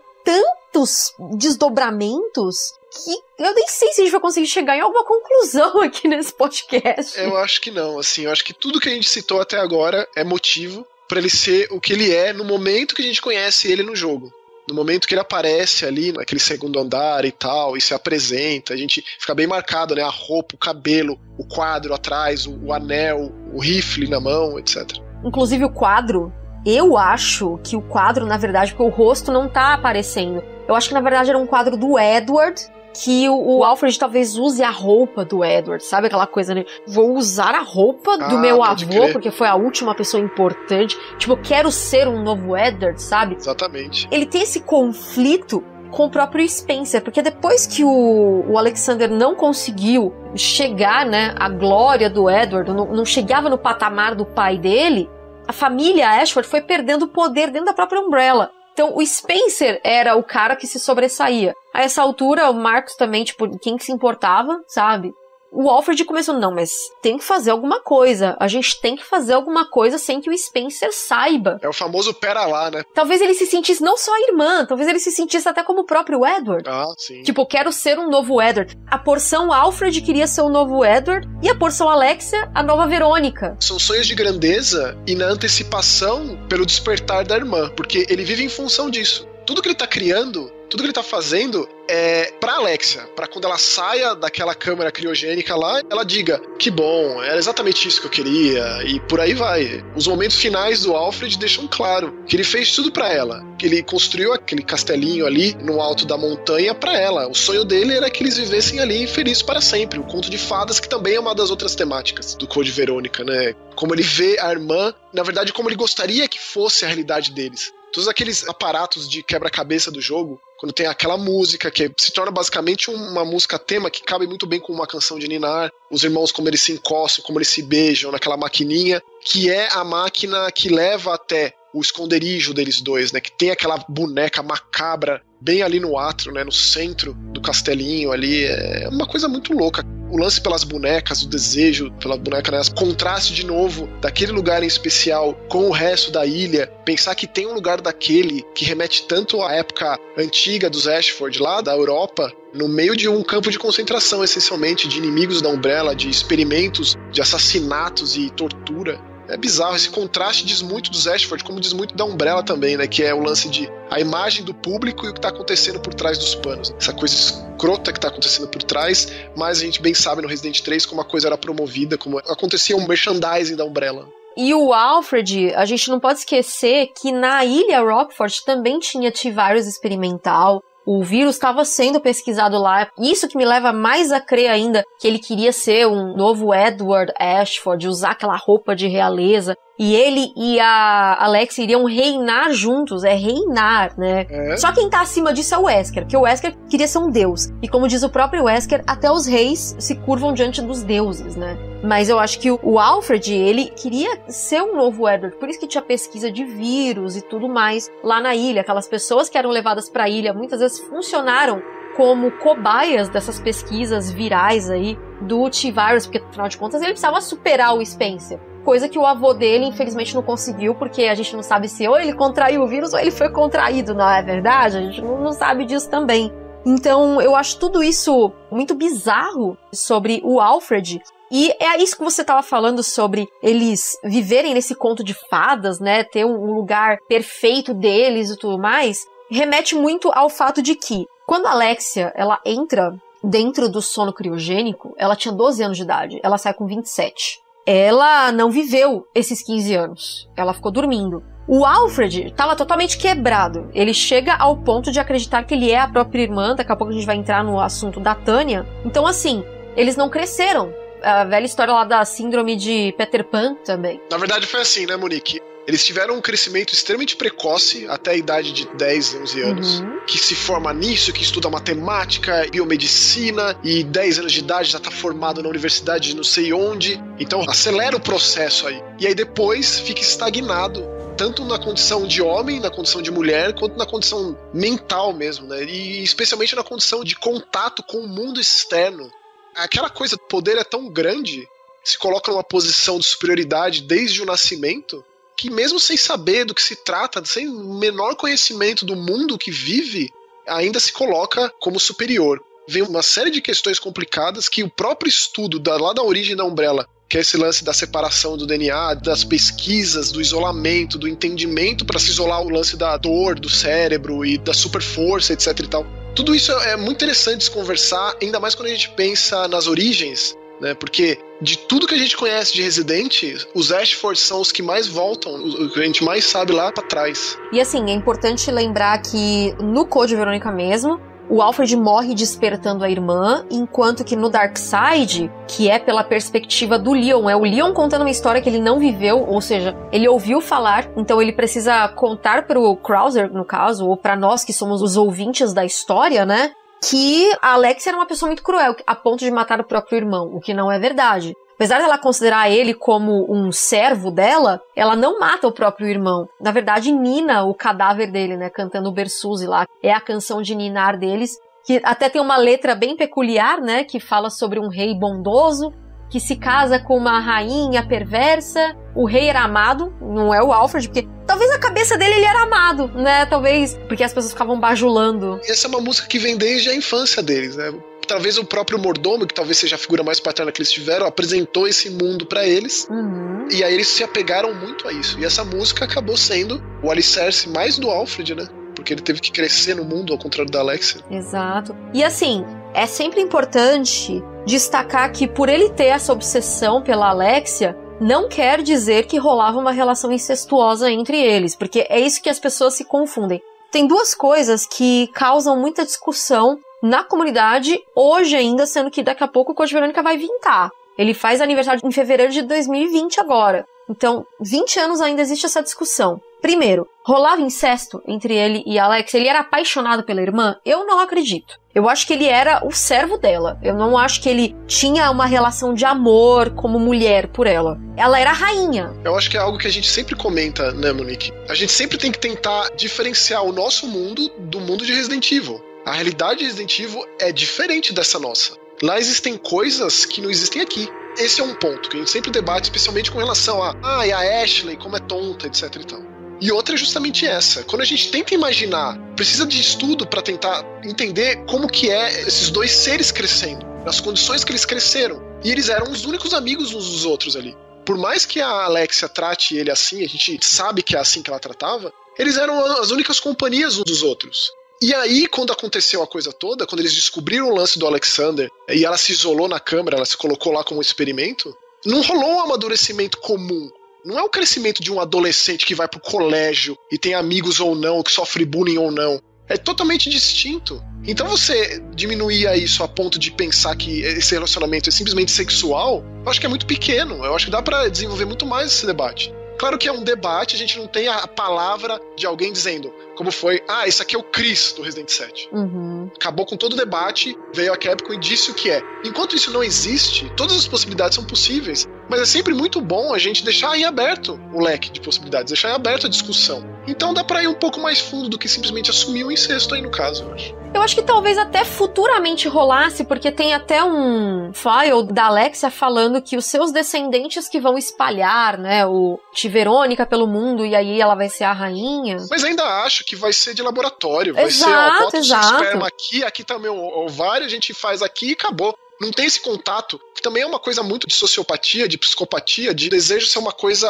tantos desdobramentos que eu nem sei se a gente vai conseguir chegar em alguma conclusão aqui nesse podcast. Eu acho que não, assim, eu acho que tudo que a gente citou até agora é motivo para ele ser o que ele é no momento que a gente conhece ele no jogo. No momento que ele aparece ali naquele segundo andar e tal, e se apresenta, a gente fica bem marcado, né? A roupa, o cabelo, o quadro atrás, o, o anel, o rifle na mão, etc. Inclusive o quadro, eu acho que o quadro, na verdade, porque o rosto não tá aparecendo. Eu acho que na verdade era um quadro do Edward que o, o, Alfred talvez use a roupa do Edward, sabe aquela coisa, né? Vou usar a roupa do Ah, meu avô, crer. porque foi a última pessoa importante. Tipo, eu quero ser um novo Edward, sabe? Exatamente. Ele tem esse conflito com o próprio Spencer, porque depois que o, o Alexander não conseguiu chegar, né, à glória do Edward, não, não chegava no patamar do pai dele, a família Ashford foi perdendo poder dentro da própria Umbrella. Então, o Spencer era o cara que se sobressaía. A essa altura, o Marcos também, tipo, quem que se importava, sabe? O Alfred começou, não, mas tem que fazer alguma coisa. A gente tem que fazer alguma coisa sem que o Spencer saiba. É o famoso pera lá, né? Talvez ele se sentisse não só a irmã, talvez ele se sentisse até como o próprio Edward. Ah, sim. Tipo, quero ser um novo Edward. A porção Alfred queria ser o novo Edward e a porção Alexia, a nova Verônica. São sonhos de grandeza e na antecipação pelo despertar da irmã, porque ele vive em função disso. Tudo que ele tá criando, tudo que ele tá fazendo é pra Alexia, pra quando ela saia daquela câmara criogênica lá, ela diga: "Que bom, era exatamente isso que eu queria" e por aí vai. Os momentos finais do Alfred deixam claro que ele fez tudo pra ela, que ele construiu aquele castelinho ali no alto da montanha pra ela. O sonho dele era que eles vivessem ali felizes para sempre. O conto de fadas que também é uma das outras temáticas do Code Verônica, né? Como ele vê a irmã, na verdade como ele gostaria que fosse a realidade deles todos aqueles aparatos de quebra-cabeça do jogo, quando tem aquela música que se torna basicamente uma música tema que cabe muito bem com uma canção de Ninar, os irmãos como eles se encostam, como eles se beijam naquela maquininha, que é a máquina que leva até o esconderijo deles dois, né? Que tem aquela boneca macabra bem ali no átrio, né? No centro do castelinho ali. É uma coisa muito louca. O lance pelas bonecas, o desejo pela boneca, né? Contraste de novo daquele lugar em especial com o resto da ilha. Pensar que tem um lugar daquele que remete tanto à época antiga dos Ashford, lá da Europa, no meio de um campo de concentração, essencialmente, de inimigos da Umbrella, de experimentos de assassinatos e tortura. É bizarro, esse contraste diz muito dos Ashford, como diz muito da Umbrella também, né? Que é o lance de a imagem do público e o que tá acontecendo por trás dos panos. Essa coisa escrota que tá acontecendo por trás, mas a gente bem sabe no Resident 3 como a coisa era promovida, como acontecia um merchandising da Umbrella. E o Alfred, a gente não pode esquecer que na ilha Rockford também tinha T-Virus experimental. O vírus estava sendo pesquisado lá. Isso que me leva mais a crer ainda que ele queria ser um novo Edward Ashford, usar aquela roupa de realeza. E ele e a Alex iriam reinar juntos, é reinar, né? É. Só quem tá acima disso é o Wesker, que o Wesker queria ser um deus. E como diz o próprio Wesker, até os reis se curvam diante dos deuses, né? Mas eu acho que o- Alfred, ele queria ser um novo Edward, por isso que tinha pesquisa de vírus e tudo mais lá na ilha. Aquelas pessoas que eram levadas pra ilha muitas vezes funcionaram como cobaias dessas pesquisas virais aí do T-Virus, porque afinal de contas ele precisava superar o Spencer. Coisa que o avô dele, infelizmente, não conseguiu, porque a gente não sabe se ou ele contraiu o vírus ou ele foi contraído, não é verdade? A gente não, sabe disso também. Então, eu acho tudo isso muito bizarro sobre o Alfred. E é isso que você estava falando sobre eles viverem nesse conto de fadas, né? Ter um lugar perfeito deles e tudo mais. Remete muito ao fato de que, quando a Alexia ela entra dentro do sono criogênico, ela tinha 12 anos de idade. Ela sai com 27 ela não viveu esses 15 anos. Ela ficou dormindo. O Alfred estava totalmente quebrado. Ele chega ao ponto de acreditar que ele é a própria irmã. Daqui a pouco a gente vai entrar no assunto da Tânia. Então, assim, eles não cresceram. a velha história lá da síndrome de Peter Pan também. Na verdade foi assim, né, Monique? Eles tiveram um crescimento extremamente precoce, até a idade de 10, 11 anos, Uhum. que se forma nisso, que estuda matemática, biomedicina, e 10 anos de idade já tá formado na universidade de não sei onde. Então acelera o processo aí. E aí depois fica estagnado. Tanto na condição de homem, na condição de mulher, quanto na condição mental mesmo, né? E especialmente na condição de contato com o mundo externo. Aquela coisa, poder é tão grande, se coloca numa posição de superioridade desde o nascimento, que mesmo sem saber do que se trata, sem o menor conhecimento do mundo que vive, ainda se coloca como superior. Vem uma série de questões complicadas que o próprio estudo da, lá da origem da Umbrella, que é esse lance da separação do DNA, das pesquisas, do isolamento, do entendimento para se isolar o lance da dor do cérebro e da super força, etc e tal. Tudo isso é muito interessante se conversar, ainda mais quando a gente pensa nas origens né? Porque de tudo que a gente conhece de Resident, os Ashford são os que mais voltam, o que a gente mais sabe lá pra trás. E assim, é importante lembrar que no Code Verônica mesmo, o Alfred morre despertando a irmã, enquanto que no Darkseid, que é pela perspectiva do Leon, é o Leon contando uma história que ele não viveu, ou seja, ele ouviu falar, então ele precisa contar pro Krauser, no caso, ou para nós que somos os ouvintes da história, né? Que a Alexia era uma pessoa muito cruel, a ponto de matar o próprio irmão, o que não é verdade. Apesar dela considerar ele como um servo dela, ela não mata o próprio irmão. Na verdade, nina o cadáver dele, né? Cantando o Bersuzi lá. É a canção de ninar deles, que até tem uma letra bem peculiar, né? Que fala sobre um rei bondoso que se casa com uma rainha perversa. O rei era amado, não é o Alfred, porque talvez na cabeça dele ele era amado, né? Talvez porque as pessoas ficavam bajulando. Essa é uma música que vem desde a infância deles, né? Talvez o próprio mordomo, que talvez seja a figura mais paterna que eles tiveram, apresentou esse mundo para eles. Uhum. E aí eles se apegaram muito a isso. E essa música acabou sendo o alicerce mais do Alfred, né? Porque ele teve que crescer no mundo, ao contrário da Alexia. Exato. E assim, é sempre importante destacar que por ele ter essa obsessão pela Alexia, não quer dizer que rolava uma relação incestuosa entre eles, porque é isso que as pessoas se confundem. Tem duas coisas que causam muita discussão na comunidade hoje ainda, sendo que daqui a pouco o Code Verônica vai vincar. Ele faz aniversário em fevereiro de 2020 agora. Então, 20 anos ainda existe essa discussão. Primeiro, rolava incesto entre ele e Alex? Ele era apaixonado pela irmã? Eu não acredito. Eu acho que ele era o servo dela. Eu não acho que ele tinha uma relação de amor como mulher por ela. Ela era rainha. Eu acho que é algo que a gente sempre comenta, né, Monique? A gente sempre tem que tentar diferenciar o nosso mundo do mundo de Resident Evil. A realidade de Resident Evil é diferente dessa nossa. Lá existem coisas que não existem aqui. Esse é um ponto que a gente sempre debate, especialmente com relação a, ah, e a Ashley, como é tonta, etc e tal. E outra é justamente essa. Quando a gente tenta imaginar, precisa de estudo para tentar entender como que é esses dois seres crescendo, nas condições que eles cresceram. E eles eram os únicos amigos uns dos outros ali. Por mais que a Alexia trate ele assim, a gente sabe que é assim que ela tratava, eles eram as únicas companhias uns dos outros. E aí, quando aconteceu a coisa toda, quando eles descobriram o lance do Alexander e ela se isolou na câmara, ela se colocou lá como experimento, não rolou um amadurecimento comum. Não é o crescimento de um adolescente que vai pro colégio e tem amigos ou não, que sofre bullying ou não. É totalmente distinto. Então você diminuir isso a ponto de pensar que esse relacionamento é simplesmente sexual, eu acho que é muito pequeno. Eu acho que dá para desenvolver muito mais esse debate. Claro que é um debate, a gente não tem a palavra de alguém dizendo, como foi, ah, esse aqui é o Chris do Resident 7. Uhum. Acabou com todo o debate, veio a Capcom e disse o que é. Enquanto isso não existe, todas as possibilidades são possíveis. Mas é sempre muito bom a gente deixar em aberto o leque de possibilidades, deixar em aberto a discussão. Então dá pra ir um pouco mais fundo do que simplesmente assumir o incesto aí no caso, eu acho. Eu acho que talvez até futuramente rolasse, porque tem até um file da Alexia falando que os seus descendentes que vão espalhar, né, o Verônica pelo mundo e aí ela vai ser a rainha. Mas ainda acho que vai ser de laboratório, vai Exato, ser, ó, bota exato. esperma aqui, aqui tá meu ovário, a gente faz aqui e acabou. Não tem esse contato, que também é uma coisa muito de sociopatia, de psicopatia, de desejo ser uma coisa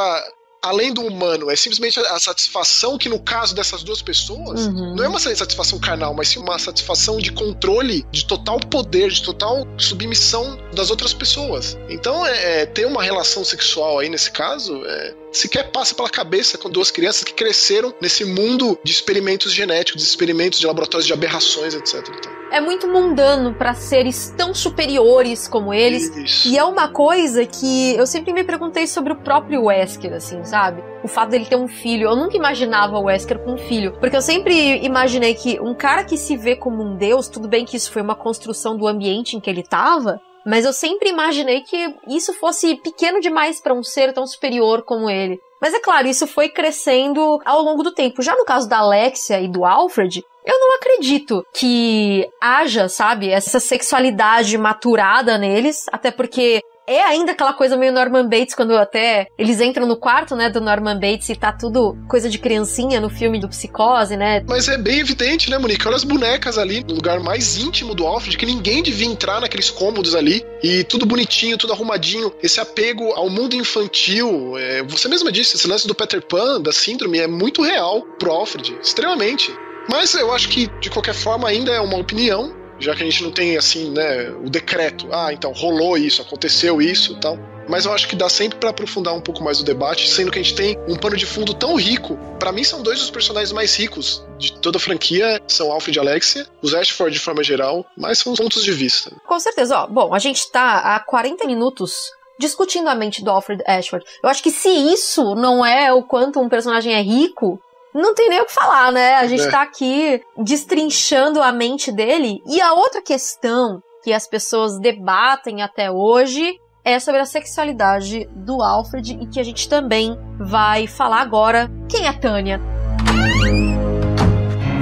além do humano, é simplesmente a satisfação que no caso dessas duas pessoas, Uhum. não é uma satisfação carnal, mas sim uma satisfação de controle, de total poder, de total submissão das outras pessoas. Então, é, é, ter uma relação sexual aí nesse caso, é, sequer passa pela cabeça com duas crianças que cresceram nesse mundo de experimentos genéticos, de experimentos de laboratórios de aberrações, etc. e tal. É muito mundano para seres tão superiores como eles. Isso. E é uma coisa que eu sempre me perguntei sobre o próprio Wesker, assim, sabe? O fato dele ter um filho. Eu nunca imaginava o Wesker com um filho. Porque eu sempre imaginei que um cara que se vê como um deus, tudo bem que isso foi uma construção do ambiente em que ele tava, mas eu sempre imaginei que isso fosse pequeno demais para um ser tão superior como ele. Mas é claro, isso foi crescendo ao longo do tempo. Já no caso da Alexia e do Alfred, eu não acredito que haja, sabe, essa sexualidade maturada neles, até porque é ainda aquela coisa meio Norman Bates, quando até eles entram no quarto, né, do Norman Bates e tá tudo coisa de criancinha no filme do Psicose, né? Mas é bem evidente, né, Monique? Olha as bonecas ali no lugar mais íntimo do Alfred, que ninguém devia entrar naqueles cômodos ali. E tudo bonitinho, tudo arrumadinho. Esse apego ao mundo infantil. É, você mesma disse, esse lance do Peter Pan, da síndrome, é muito real pro Alfred. Extremamente. Mas eu acho que, de qualquer forma, ainda é uma opinião já que a gente não tem assim, né, o decreto. Ah, então rolou isso, aconteceu isso, e tal. Mas eu acho que dá sempre para aprofundar um pouco mais o debate, sendo que a gente tem um pano de fundo tão rico. Para mim são dois dos personagens mais ricos de toda a franquia, são Alfred e Alexia, os Ashford de forma geral, mas são os pontos de vista. Com certeza, ó. Bom, a gente tá há 40 minutos discutindo a mente do Alfred Ashford. Eu acho que se isso não é o quanto um personagem é rico, não tem nem o que falar, né? A gente É. tá aqui destrinchando a mente dele. E a outra questão que as pessoas debatem até hoje é sobre a sexualidade do Alfred e que a gente também vai falar agora. Quem é a Tânia?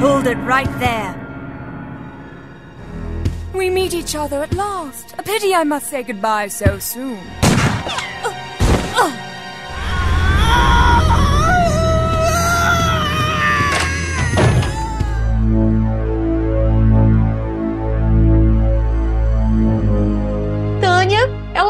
Hold it right there. We meet each other at last. A pity I must say goodbye so soon. Tânia,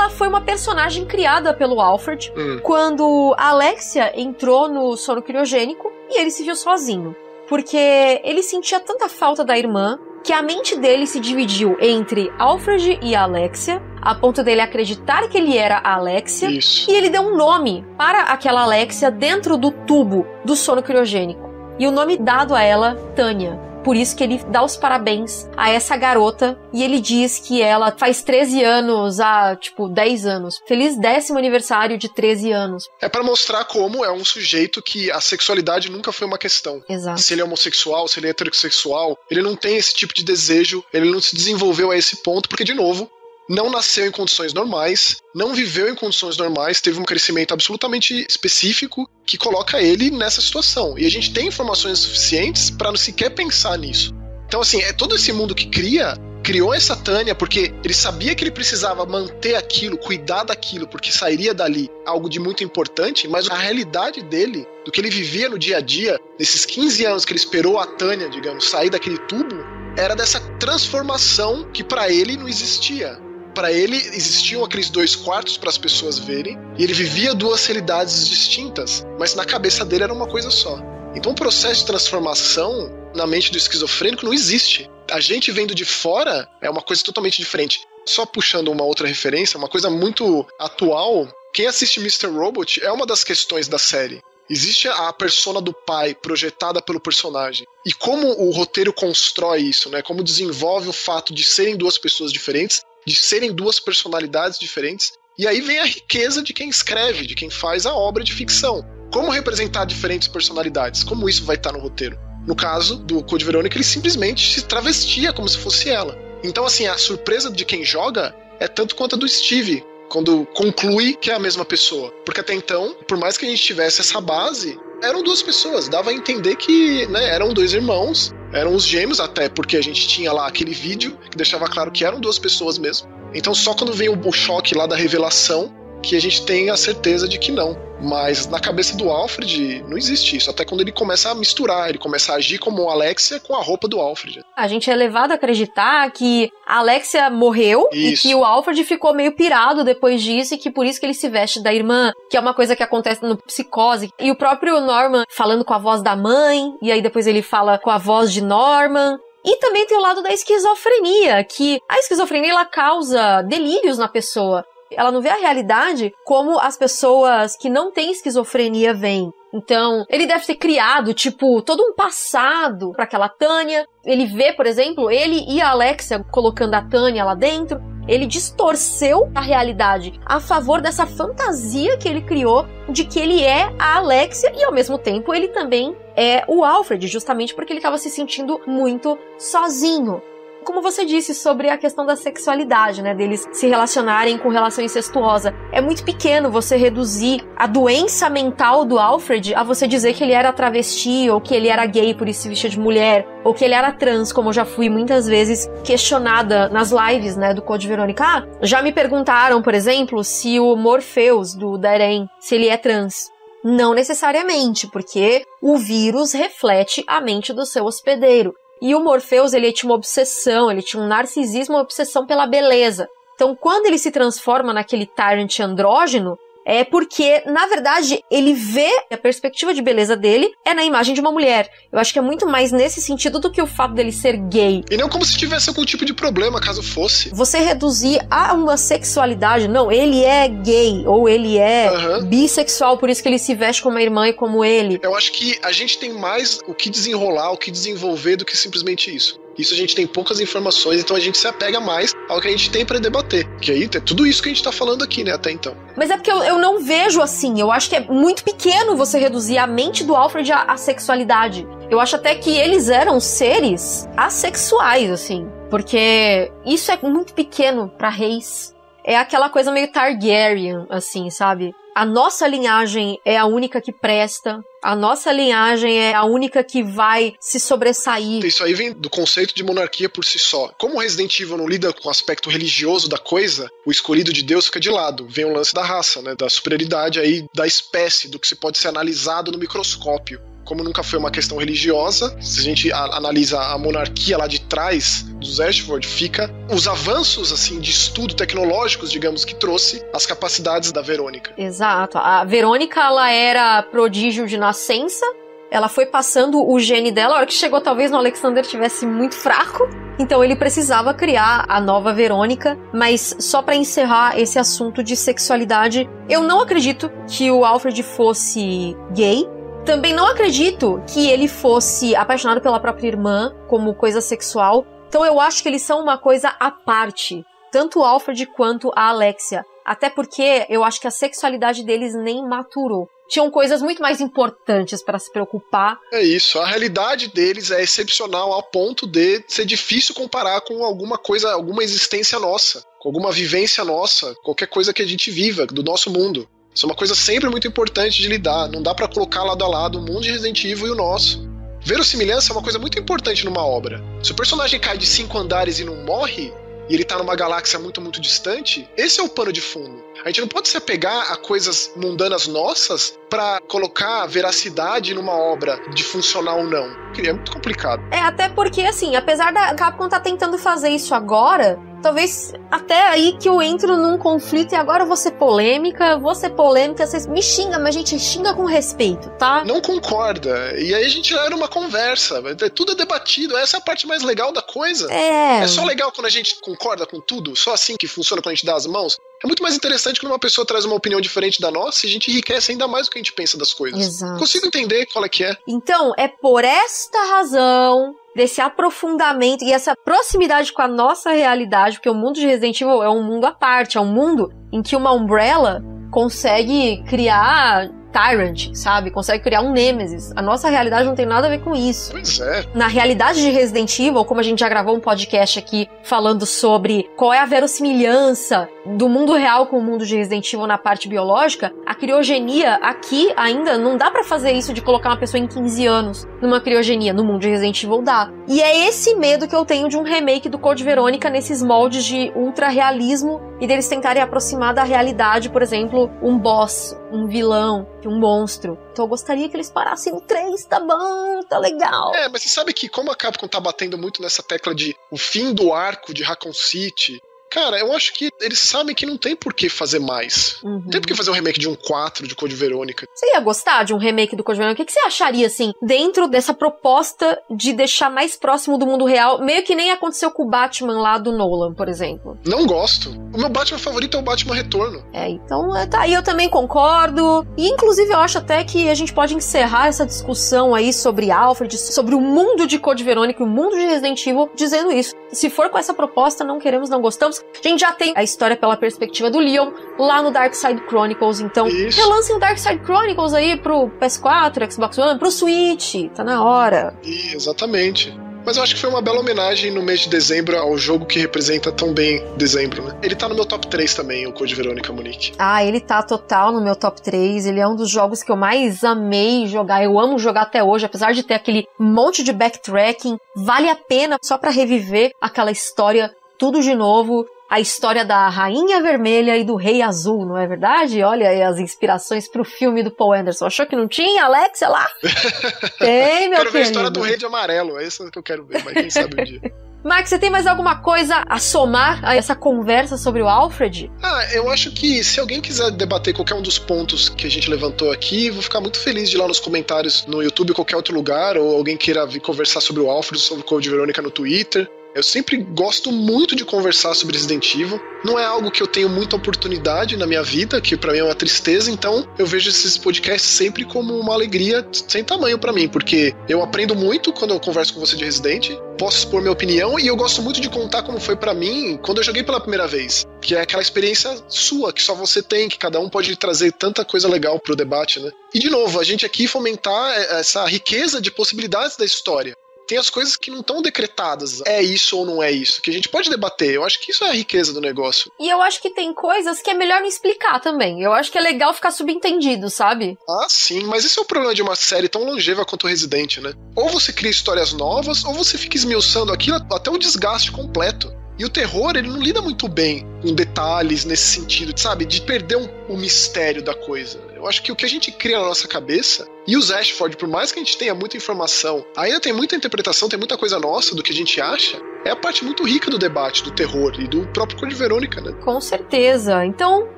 ela foi uma personagem criada pelo Alfred Hum. quando a Alexia entrou no sono criogênico e ele se viu sozinho. Porque ele sentia tanta falta da irmã que a mente dele se dividiu entre Alfred e Alexia, a ponto dele acreditar que ele era a Alexia, Isso. e ele deu um nome para aquela Alexia dentro do tubo do sono criogênico. E o nome dado a ela, Tânia. Por isso que ele dá os parabéns a essa garota e ele diz que ela faz 13 anos há, tipo, 10 anos. Feliz décimo aniversário de 13 anos. É para mostrar como é um sujeito que a sexualidade nunca foi uma questão. Exato. Se ele é homossexual, se ele é heterossexual, ele não tem esse tipo de desejo, ele não se desenvolveu a esse ponto, porque, de novo, não nasceu em condições normais, não viveu em condições normais, teve um crescimento absolutamente específico que coloca ele nessa situação. E a gente tem informações suficientes para não sequer pensar nisso. Então, assim, é todo esse mundo que cria. Criou essa Tânia porque ele sabia que ele precisava manter aquilo, cuidar daquilo, porque sairia dali algo de muito importante, mas a realidade dele, do que ele vivia no dia a dia, nesses 15 anos que ele esperou a Tânia, digamos, sair daquele tubo, era dessa transformação que para ele não existia. Para ele existiam aqueles dois quartos para as pessoas verem, e ele vivia duas realidades distintas, mas na cabeça dele era uma coisa só. Então o processo de transformação na mente do esquizofrênico não existe. A gente vendo de fora é uma coisa totalmente diferente. Só puxando uma outra referência, uma coisa muito atual, quem assiste Mr. Robot é uma das questões da série. Existe a persona do pai projetada pelo personagem. E como o roteiro constrói isso, né? Como desenvolve o fato de serem duas pessoas diferentes, de serem duas personalidades diferentes. E aí vem a riqueza de quem escreve, de quem faz a obra de ficção. Como representar diferentes personalidades? Como isso vai estar no roteiro? No caso do Code Verônica, ele simplesmente se travestia como se fosse ela. Então, assim, a surpresa de quem joga é tanto quanto a do Steve, quando conclui que é a mesma pessoa. Porque até então, por mais que a gente tivesse essa base, eram duas pessoas. Dava a entender que né, eram dois irmãos, eram os gêmeos, até porque a gente tinha lá aquele vídeo que deixava claro que eram duas pessoas mesmo. Então, só quando vem o choque lá da revelação que a gente tem a certeza de que não. Mas na cabeça do Alfred não existe isso. Até quando ele começa a misturar, ele começa a agir como Alexia com a roupa do Alfred. A gente é levado a acreditar que a Alexia morreu e Isso. que o Alfred ficou meio pirado depois disso e que por isso que ele se veste da irmã, que é uma coisa que acontece no psicose. E o próprio Norman falando com a voz da mãe, e aí depois ele fala com a voz de Norman. E também tem o lado da esquizofrenia, que a esquizofrenia ela causa delírios na pessoa. Ela não vê a realidade como as pessoas que não têm esquizofrenia veem. Então, ele deve ter criado, tipo, todo um passado para aquela Tânia. Ele vê, por exemplo, ele e a Alexia colocando a Tânia lá dentro. Ele distorceu a realidade a favor dessa fantasia que ele criou de que ele é a Alexia e ao mesmo tempo ele também é o Alfred, justamente porque ele estava se sentindo muito sozinho como você disse sobre a questão da sexualidade, né, deles se relacionarem com relação incestuosa. É muito pequeno você reduzir a doença mental do Alfred a você dizer que ele era travesti ou que ele era gay por isso se de mulher ou que ele era trans, como eu já fui muitas vezes questionada nas lives, né, do Code Verônica. Ah, já me perguntaram, por exemplo, se o Morpheus do Darren, se ele é trans. Não necessariamente, porque o vírus reflete a mente do seu hospedeiro. E o Morpheus, ele tinha uma obsessão, ele tinha um narcisismo, uma obsessão pela beleza. Então, quando ele se transforma naquele Tyrant andrógeno, é porque, na verdade, ele vê a perspectiva de beleza dele é na imagem de uma mulher. Eu acho que é muito mais nesse sentido do que o fato dele ser gay. E não como se tivesse algum tipo de problema, caso fosse. Você reduzir a uma sexualidade, não, ele é gay, ou ele é Aham. bissexual, por isso que ele se veste como a irmã e como ele. Eu acho que a gente tem mais o que desenrolar, o que desenvolver do que simplesmente isso. Isso a gente tem poucas informações, então a gente se apega mais ao que a gente tem pra debater. Que aí é tudo isso que a gente tá falando aqui, né, até então. Mas é porque eu, eu não vejo assim. Eu acho que é muito pequeno você reduzir a mente do Alfred à, à sexualidade. Eu acho até que eles eram seres assexuais, assim. Porque isso é muito pequeno pra reis. É aquela coisa meio Targaryen, assim, sabe? A nossa linhagem é a única que presta. A nossa linhagem é a única que vai se sobressair. Isso aí vem do conceito de monarquia por si só. Como o Resident Evil não lida com o aspecto religioso da coisa, o escolhido de Deus fica de lado. Vem o lance da raça, né? Da superioridade aí da espécie, do que se pode ser analisado no microscópio. Como nunca foi uma questão religiosa, se a gente analisa a monarquia lá de trás dos Ashford, fica os avanços assim de estudo tecnológicos, digamos, que trouxe as capacidades da Verônica. Exato. A Verônica, ela era prodígio de nascença. Ela foi passando o gene dela. A hora que chegou, talvez no Alexander tivesse muito fraco. Então ele precisava criar a nova Verônica. Mas só pra encerrar esse assunto de sexualidade, eu não acredito que o Alfred fosse gay. Também não acredito que ele fosse apaixonado pela própria irmã como coisa sexual. Então eu acho que eles são uma coisa à parte. Tanto o Alfred quanto a Alexia. Até porque eu acho que a sexualidade deles nem maturou. Tinham coisas muito mais importantes pra se preocupar. É isso, a realidade deles é excepcional ao ponto de ser difícil comparar com alguma coisa, alguma existência nossa, com alguma vivência nossa, qualquer coisa que a gente viva, do nosso mundo. Isso é uma coisa sempre muito importante de lidar, não dá pra colocar lado a lado o mundo de Resident Evil e o nosso. Verossimilhança é uma coisa muito importante numa obra. Se o personagem cai de cinco andares e não morre, e ele tá numa galáxia muito, muito distante, esse é o pano de fundo. A gente não pode se apegar a coisas mundanas nossas pra colocar veracidade numa obra de funcionar ou não. É muito complicado. É, até porque, assim, apesar da Capcom tá tentando fazer isso agora, talvez até aí que eu entro num conflito e agora eu vou ser polêmica, vou ser polêmica, vocês me xingam, mas a gente xinga com respeito, tá? Não concorda. E aí a gente era uma conversa. Tudo é debatido. Essa é a parte mais legal da coisa. É. É só legal quando a gente concorda com tudo? Só assim que funciona quando a gente dá as mãos? É muito mais interessante quando uma pessoa traz uma opinião diferente da nossa e a gente enriquece ainda mais o que a gente pensa das coisas. Exato. Consigo entender qual é que é. Então, é por esta razão, desse aprofundamento e essa proximidade com a nossa realidade, porque o mundo de Resident Evil é um mundo à parte, é um mundo em que uma Umbrella consegue criar Tyrant, sabe? Consegue criar um Nemesis. A nossa realidade não tem nada a ver com isso. Pois é. Na realidade de Resident Evil, como a gente já gravou um podcast aqui falando sobre qual é a verossimilhança do mundo real com o mundo de Resident Evil na parte biológica, a criogenia aqui ainda não dá pra fazer isso de colocar uma pessoa em 15 anos numa criogenia. No mundo de Resident Evil dá. E é esse medo que eu tenho de um remake do Code Verônica nesses moldes de ultra realismo e deles tentarem aproximar da realidade, por exemplo, um boss, um vilão, um monstro. Então eu gostaria que eles parassem no 3, tá bom, tá legal. É, mas você sabe que como a Capcom tá batendo muito nessa tecla de o fim do arco de Raccoon City, Cara, eu acho que eles sabem que não tem por que fazer mais. Uhum. Não tem por que fazer um remake de um 4 de Code Verônica. Você ia gostar de um remake do Code Verônica? O que, que você acharia, assim, dentro dessa proposta de deixar mais próximo do mundo real, meio que nem aconteceu com o Batman lá do Nolan, por exemplo? Não gosto. O meu Batman favorito é o Batman Retorno. É, então é, tá aí, eu também concordo. E inclusive eu acho até que a gente pode encerrar essa discussão aí sobre Alfred, sobre o mundo de Code Verônica e o mundo de Resident Evil, dizendo isso. Se for com essa proposta, não queremos, não gostamos. A gente já tem a história pela perspectiva do Leon lá no Dark Side Chronicles, então Isso. relancem o Dark Side Chronicles aí pro PS4, Xbox One, pro Switch, tá na hora. E, exatamente. Mas eu acho que foi uma bela homenagem no mês de dezembro ao jogo que representa tão bem dezembro, né? Ele tá no meu top 3 também, o Code Verônica Monique. Ah, ele tá total no meu top 3. Ele é um dos jogos que eu mais amei jogar. Eu amo jogar até hoje, apesar de ter aquele monte de backtracking. Vale a pena só pra reviver aquela história tudo de novo. A história da Rainha Vermelha e do Rei Azul, não é verdade? Olha aí as inspirações pro filme do Paul Anderson. Achou que não tinha, Alexia lá? Tem, meu quero ver a querido. história do Rei de Amarelo, é isso que eu quero ver, mas quem sabe um dia. Max, você tem mais alguma coisa a somar a essa conversa sobre o Alfred? Ah, eu acho que se alguém quiser debater qualquer um dos pontos que a gente levantou aqui, vou ficar muito feliz de ir lá nos comentários no YouTube ou qualquer outro lugar, ou alguém queira vir conversar sobre o Alfred, sobre o Code Verônica no Twitter. Eu sempre gosto muito de conversar sobre Resident Evil. Não é algo que eu tenho muita oportunidade na minha vida, que pra mim é uma tristeza, então eu vejo esses podcasts sempre como uma alegria sem tamanho pra mim, porque eu aprendo muito quando eu converso com você de Resident, posso expor minha opinião e eu gosto muito de contar como foi pra mim quando eu joguei pela primeira vez, que é aquela experiência sua que só você tem, que cada um pode trazer tanta coisa legal pro debate, né? E de novo, a gente aqui fomentar essa riqueza de possibilidades da história tem as coisas que não estão decretadas. É isso ou não é isso? Que a gente pode debater. Eu acho que isso é a riqueza do negócio. E eu acho que tem coisas que é melhor não explicar também. Eu acho que é legal ficar subentendido, sabe? Ah, sim, mas esse é o problema de uma série tão longeva quanto o Resident, né? Ou você cria histórias novas, ou você fica esmiuçando aquilo até o desgaste completo. E o terror, ele não lida muito bem com detalhes nesse sentido, sabe? De perder um, o mistério da coisa. Eu acho que o que a gente cria na nossa cabeça, e os Ashford, por mais que a gente tenha muita informação, ainda tem muita interpretação, tem muita coisa nossa do que a gente acha, é a parte muito rica do debate, do terror e do próprio Code Verônica, né? Com certeza. Então,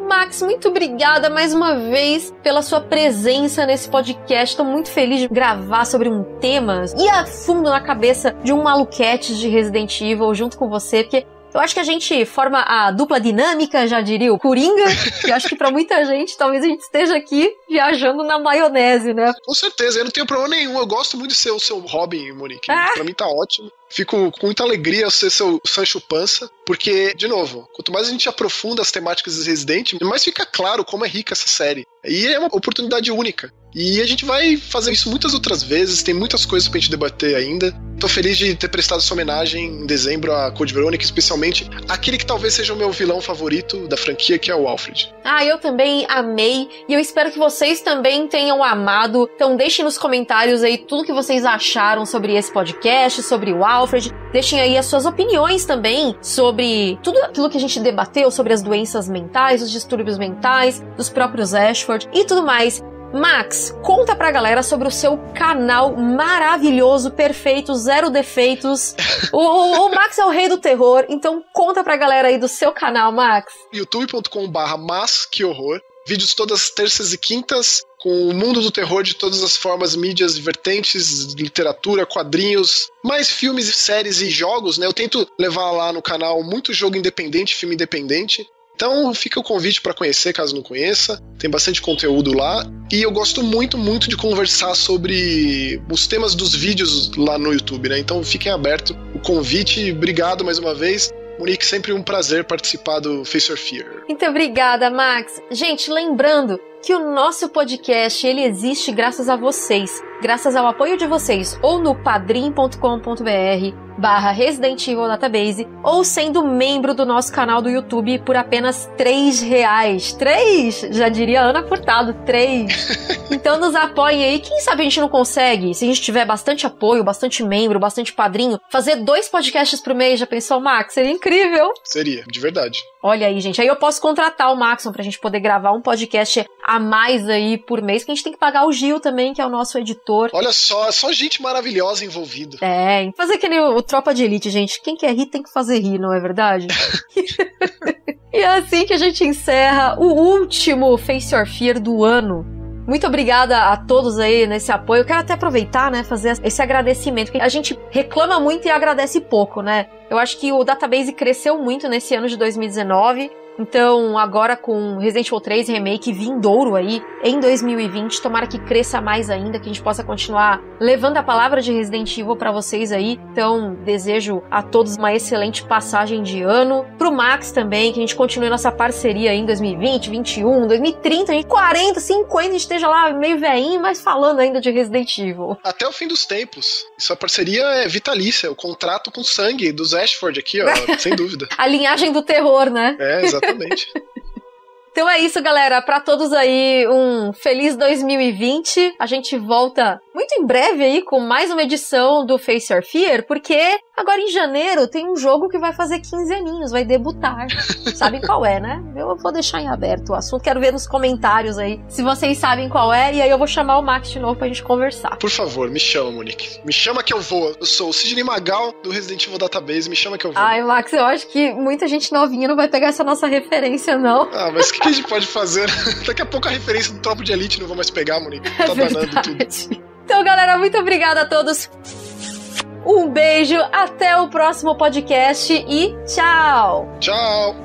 Max, muito obrigada mais uma vez pela sua presença nesse podcast. Estou muito feliz de gravar sobre um tema e a fundo na cabeça de um maluquete de Resident Evil junto com você, porque eu acho que a gente forma a dupla dinâmica, já diria o Coringa, e acho que para muita gente, talvez a gente esteja aqui viajando na maionese, né? Com certeza, eu não tenho problema nenhum. Eu gosto muito de ser o seu Robin, Monique. Ah. Pra mim tá ótimo. Fico com muita alegria ser seu Sancho Pança, porque, de novo, quanto mais a gente aprofunda as temáticas de Resident, mais fica claro como é rica essa série. E é uma oportunidade única. E a gente vai fazer isso muitas outras vezes, tem muitas coisas pra gente debater ainda. Tô feliz de ter prestado essa homenagem em dezembro a Code Veronica, especialmente aquele que talvez seja o meu vilão favorito da franquia, que é o Alfred. Ah, eu também amei e eu espero que vocês também tenham amado. Então deixem nos comentários aí tudo que vocês acharam sobre esse podcast, sobre o Alfred. Deixem aí as suas opiniões também sobre tudo aquilo que a gente debateu sobre as doenças mentais, os distúrbios mentais, dos próprios Ashford e tudo mais. Max, conta pra galera sobre o seu canal maravilhoso, perfeito, zero defeitos. O, o, o Max é o rei do terror, então conta pra galera aí do seu canal, Max. youtube.com/barra mas que horror. Vídeos todas as terças e quintas com o mundo do terror de todas as formas, mídias, vertentes, literatura, quadrinhos, mais filmes, séries e jogos, né? Eu tento levar lá no canal muito jogo independente, filme independente. Então fica o convite para conhecer, caso não conheça. Tem bastante conteúdo lá. E eu gosto muito, muito de conversar sobre os temas dos vídeos lá no YouTube, né? Então fiquem aberto o convite. Obrigado mais uma vez. Monique, sempre um prazer participar do Face Your Fear. Muito obrigada, Max. Gente, lembrando que o nosso podcast ele existe graças a vocês, graças ao apoio de vocês, ou no padrim.com.br barra Resident Evil Database, ou sendo membro do nosso canal do YouTube por apenas três reais. Três? Já diria Ana Furtado, três. Então nos apoiem aí. Quem sabe a gente não consegue, se a gente tiver bastante apoio, bastante membro, bastante padrinho, fazer dois podcasts por mês. Já pensou, Max? Seria incrível. Seria, de verdade. Olha aí, gente. Aí eu posso contratar o Maxon pra gente poder gravar um podcast a mais aí por mês, que a gente tem que pagar o Gil também, que é o nosso editor ator. Olha só, só gente maravilhosa envolvida. É, fazer que nem o, o Tropa de Elite, gente. Quem quer rir tem que fazer rir, não é verdade? e é assim que a gente encerra o último Face Your Fear do ano. Muito obrigada a todos aí nesse apoio. Eu quero até aproveitar, né, fazer esse agradecimento. A gente reclama muito e agradece pouco, né? Eu acho que o database cresceu muito nesse ano de 2019. Então, agora com Resident Evil 3 Remake vindouro aí em 2020, tomara que cresça mais ainda, que a gente possa continuar levando a palavra de Resident Evil para vocês aí. Então, desejo a todos uma excelente passagem de ano. Pro Max também, que a gente continue nossa parceria aí em 2020, 21, 2030, 40, 50, a gente esteja lá meio veinho, mas falando ainda de Resident Evil. Até o fim dos tempos. Sua parceria é vitalícia, o contrato com sangue dos Ashford aqui, ó, sem dúvida. A linhagem do terror, né? É, exatamente. Exatamente. Então é isso, galera. Para todos aí, um feliz 2020. A gente volta muito em breve aí com mais uma edição do Face Your Fear, porque agora em janeiro tem um jogo que vai fazer 15 aninhos, vai debutar. Sabem qual é, né? Eu vou deixar em aberto o assunto, quero ver nos comentários aí se vocês sabem qual é, e aí eu vou chamar o Max de novo pra gente conversar. Por favor, me chama, Monique. Me chama que eu vou. Eu sou o Sidney Magal do Resident Evil Database, me chama que eu vou. Ai, Max, eu acho que muita gente novinha não vai pegar essa nossa referência, não. Ah, mas o que, que a gente pode fazer? Daqui a pouco a referência do Tropo de Elite não vou mais pegar, Monique. Tá é danando tudo. Então, galera, muito obrigada a todos. Um beijo, até o próximo podcast e tchau! Tchau!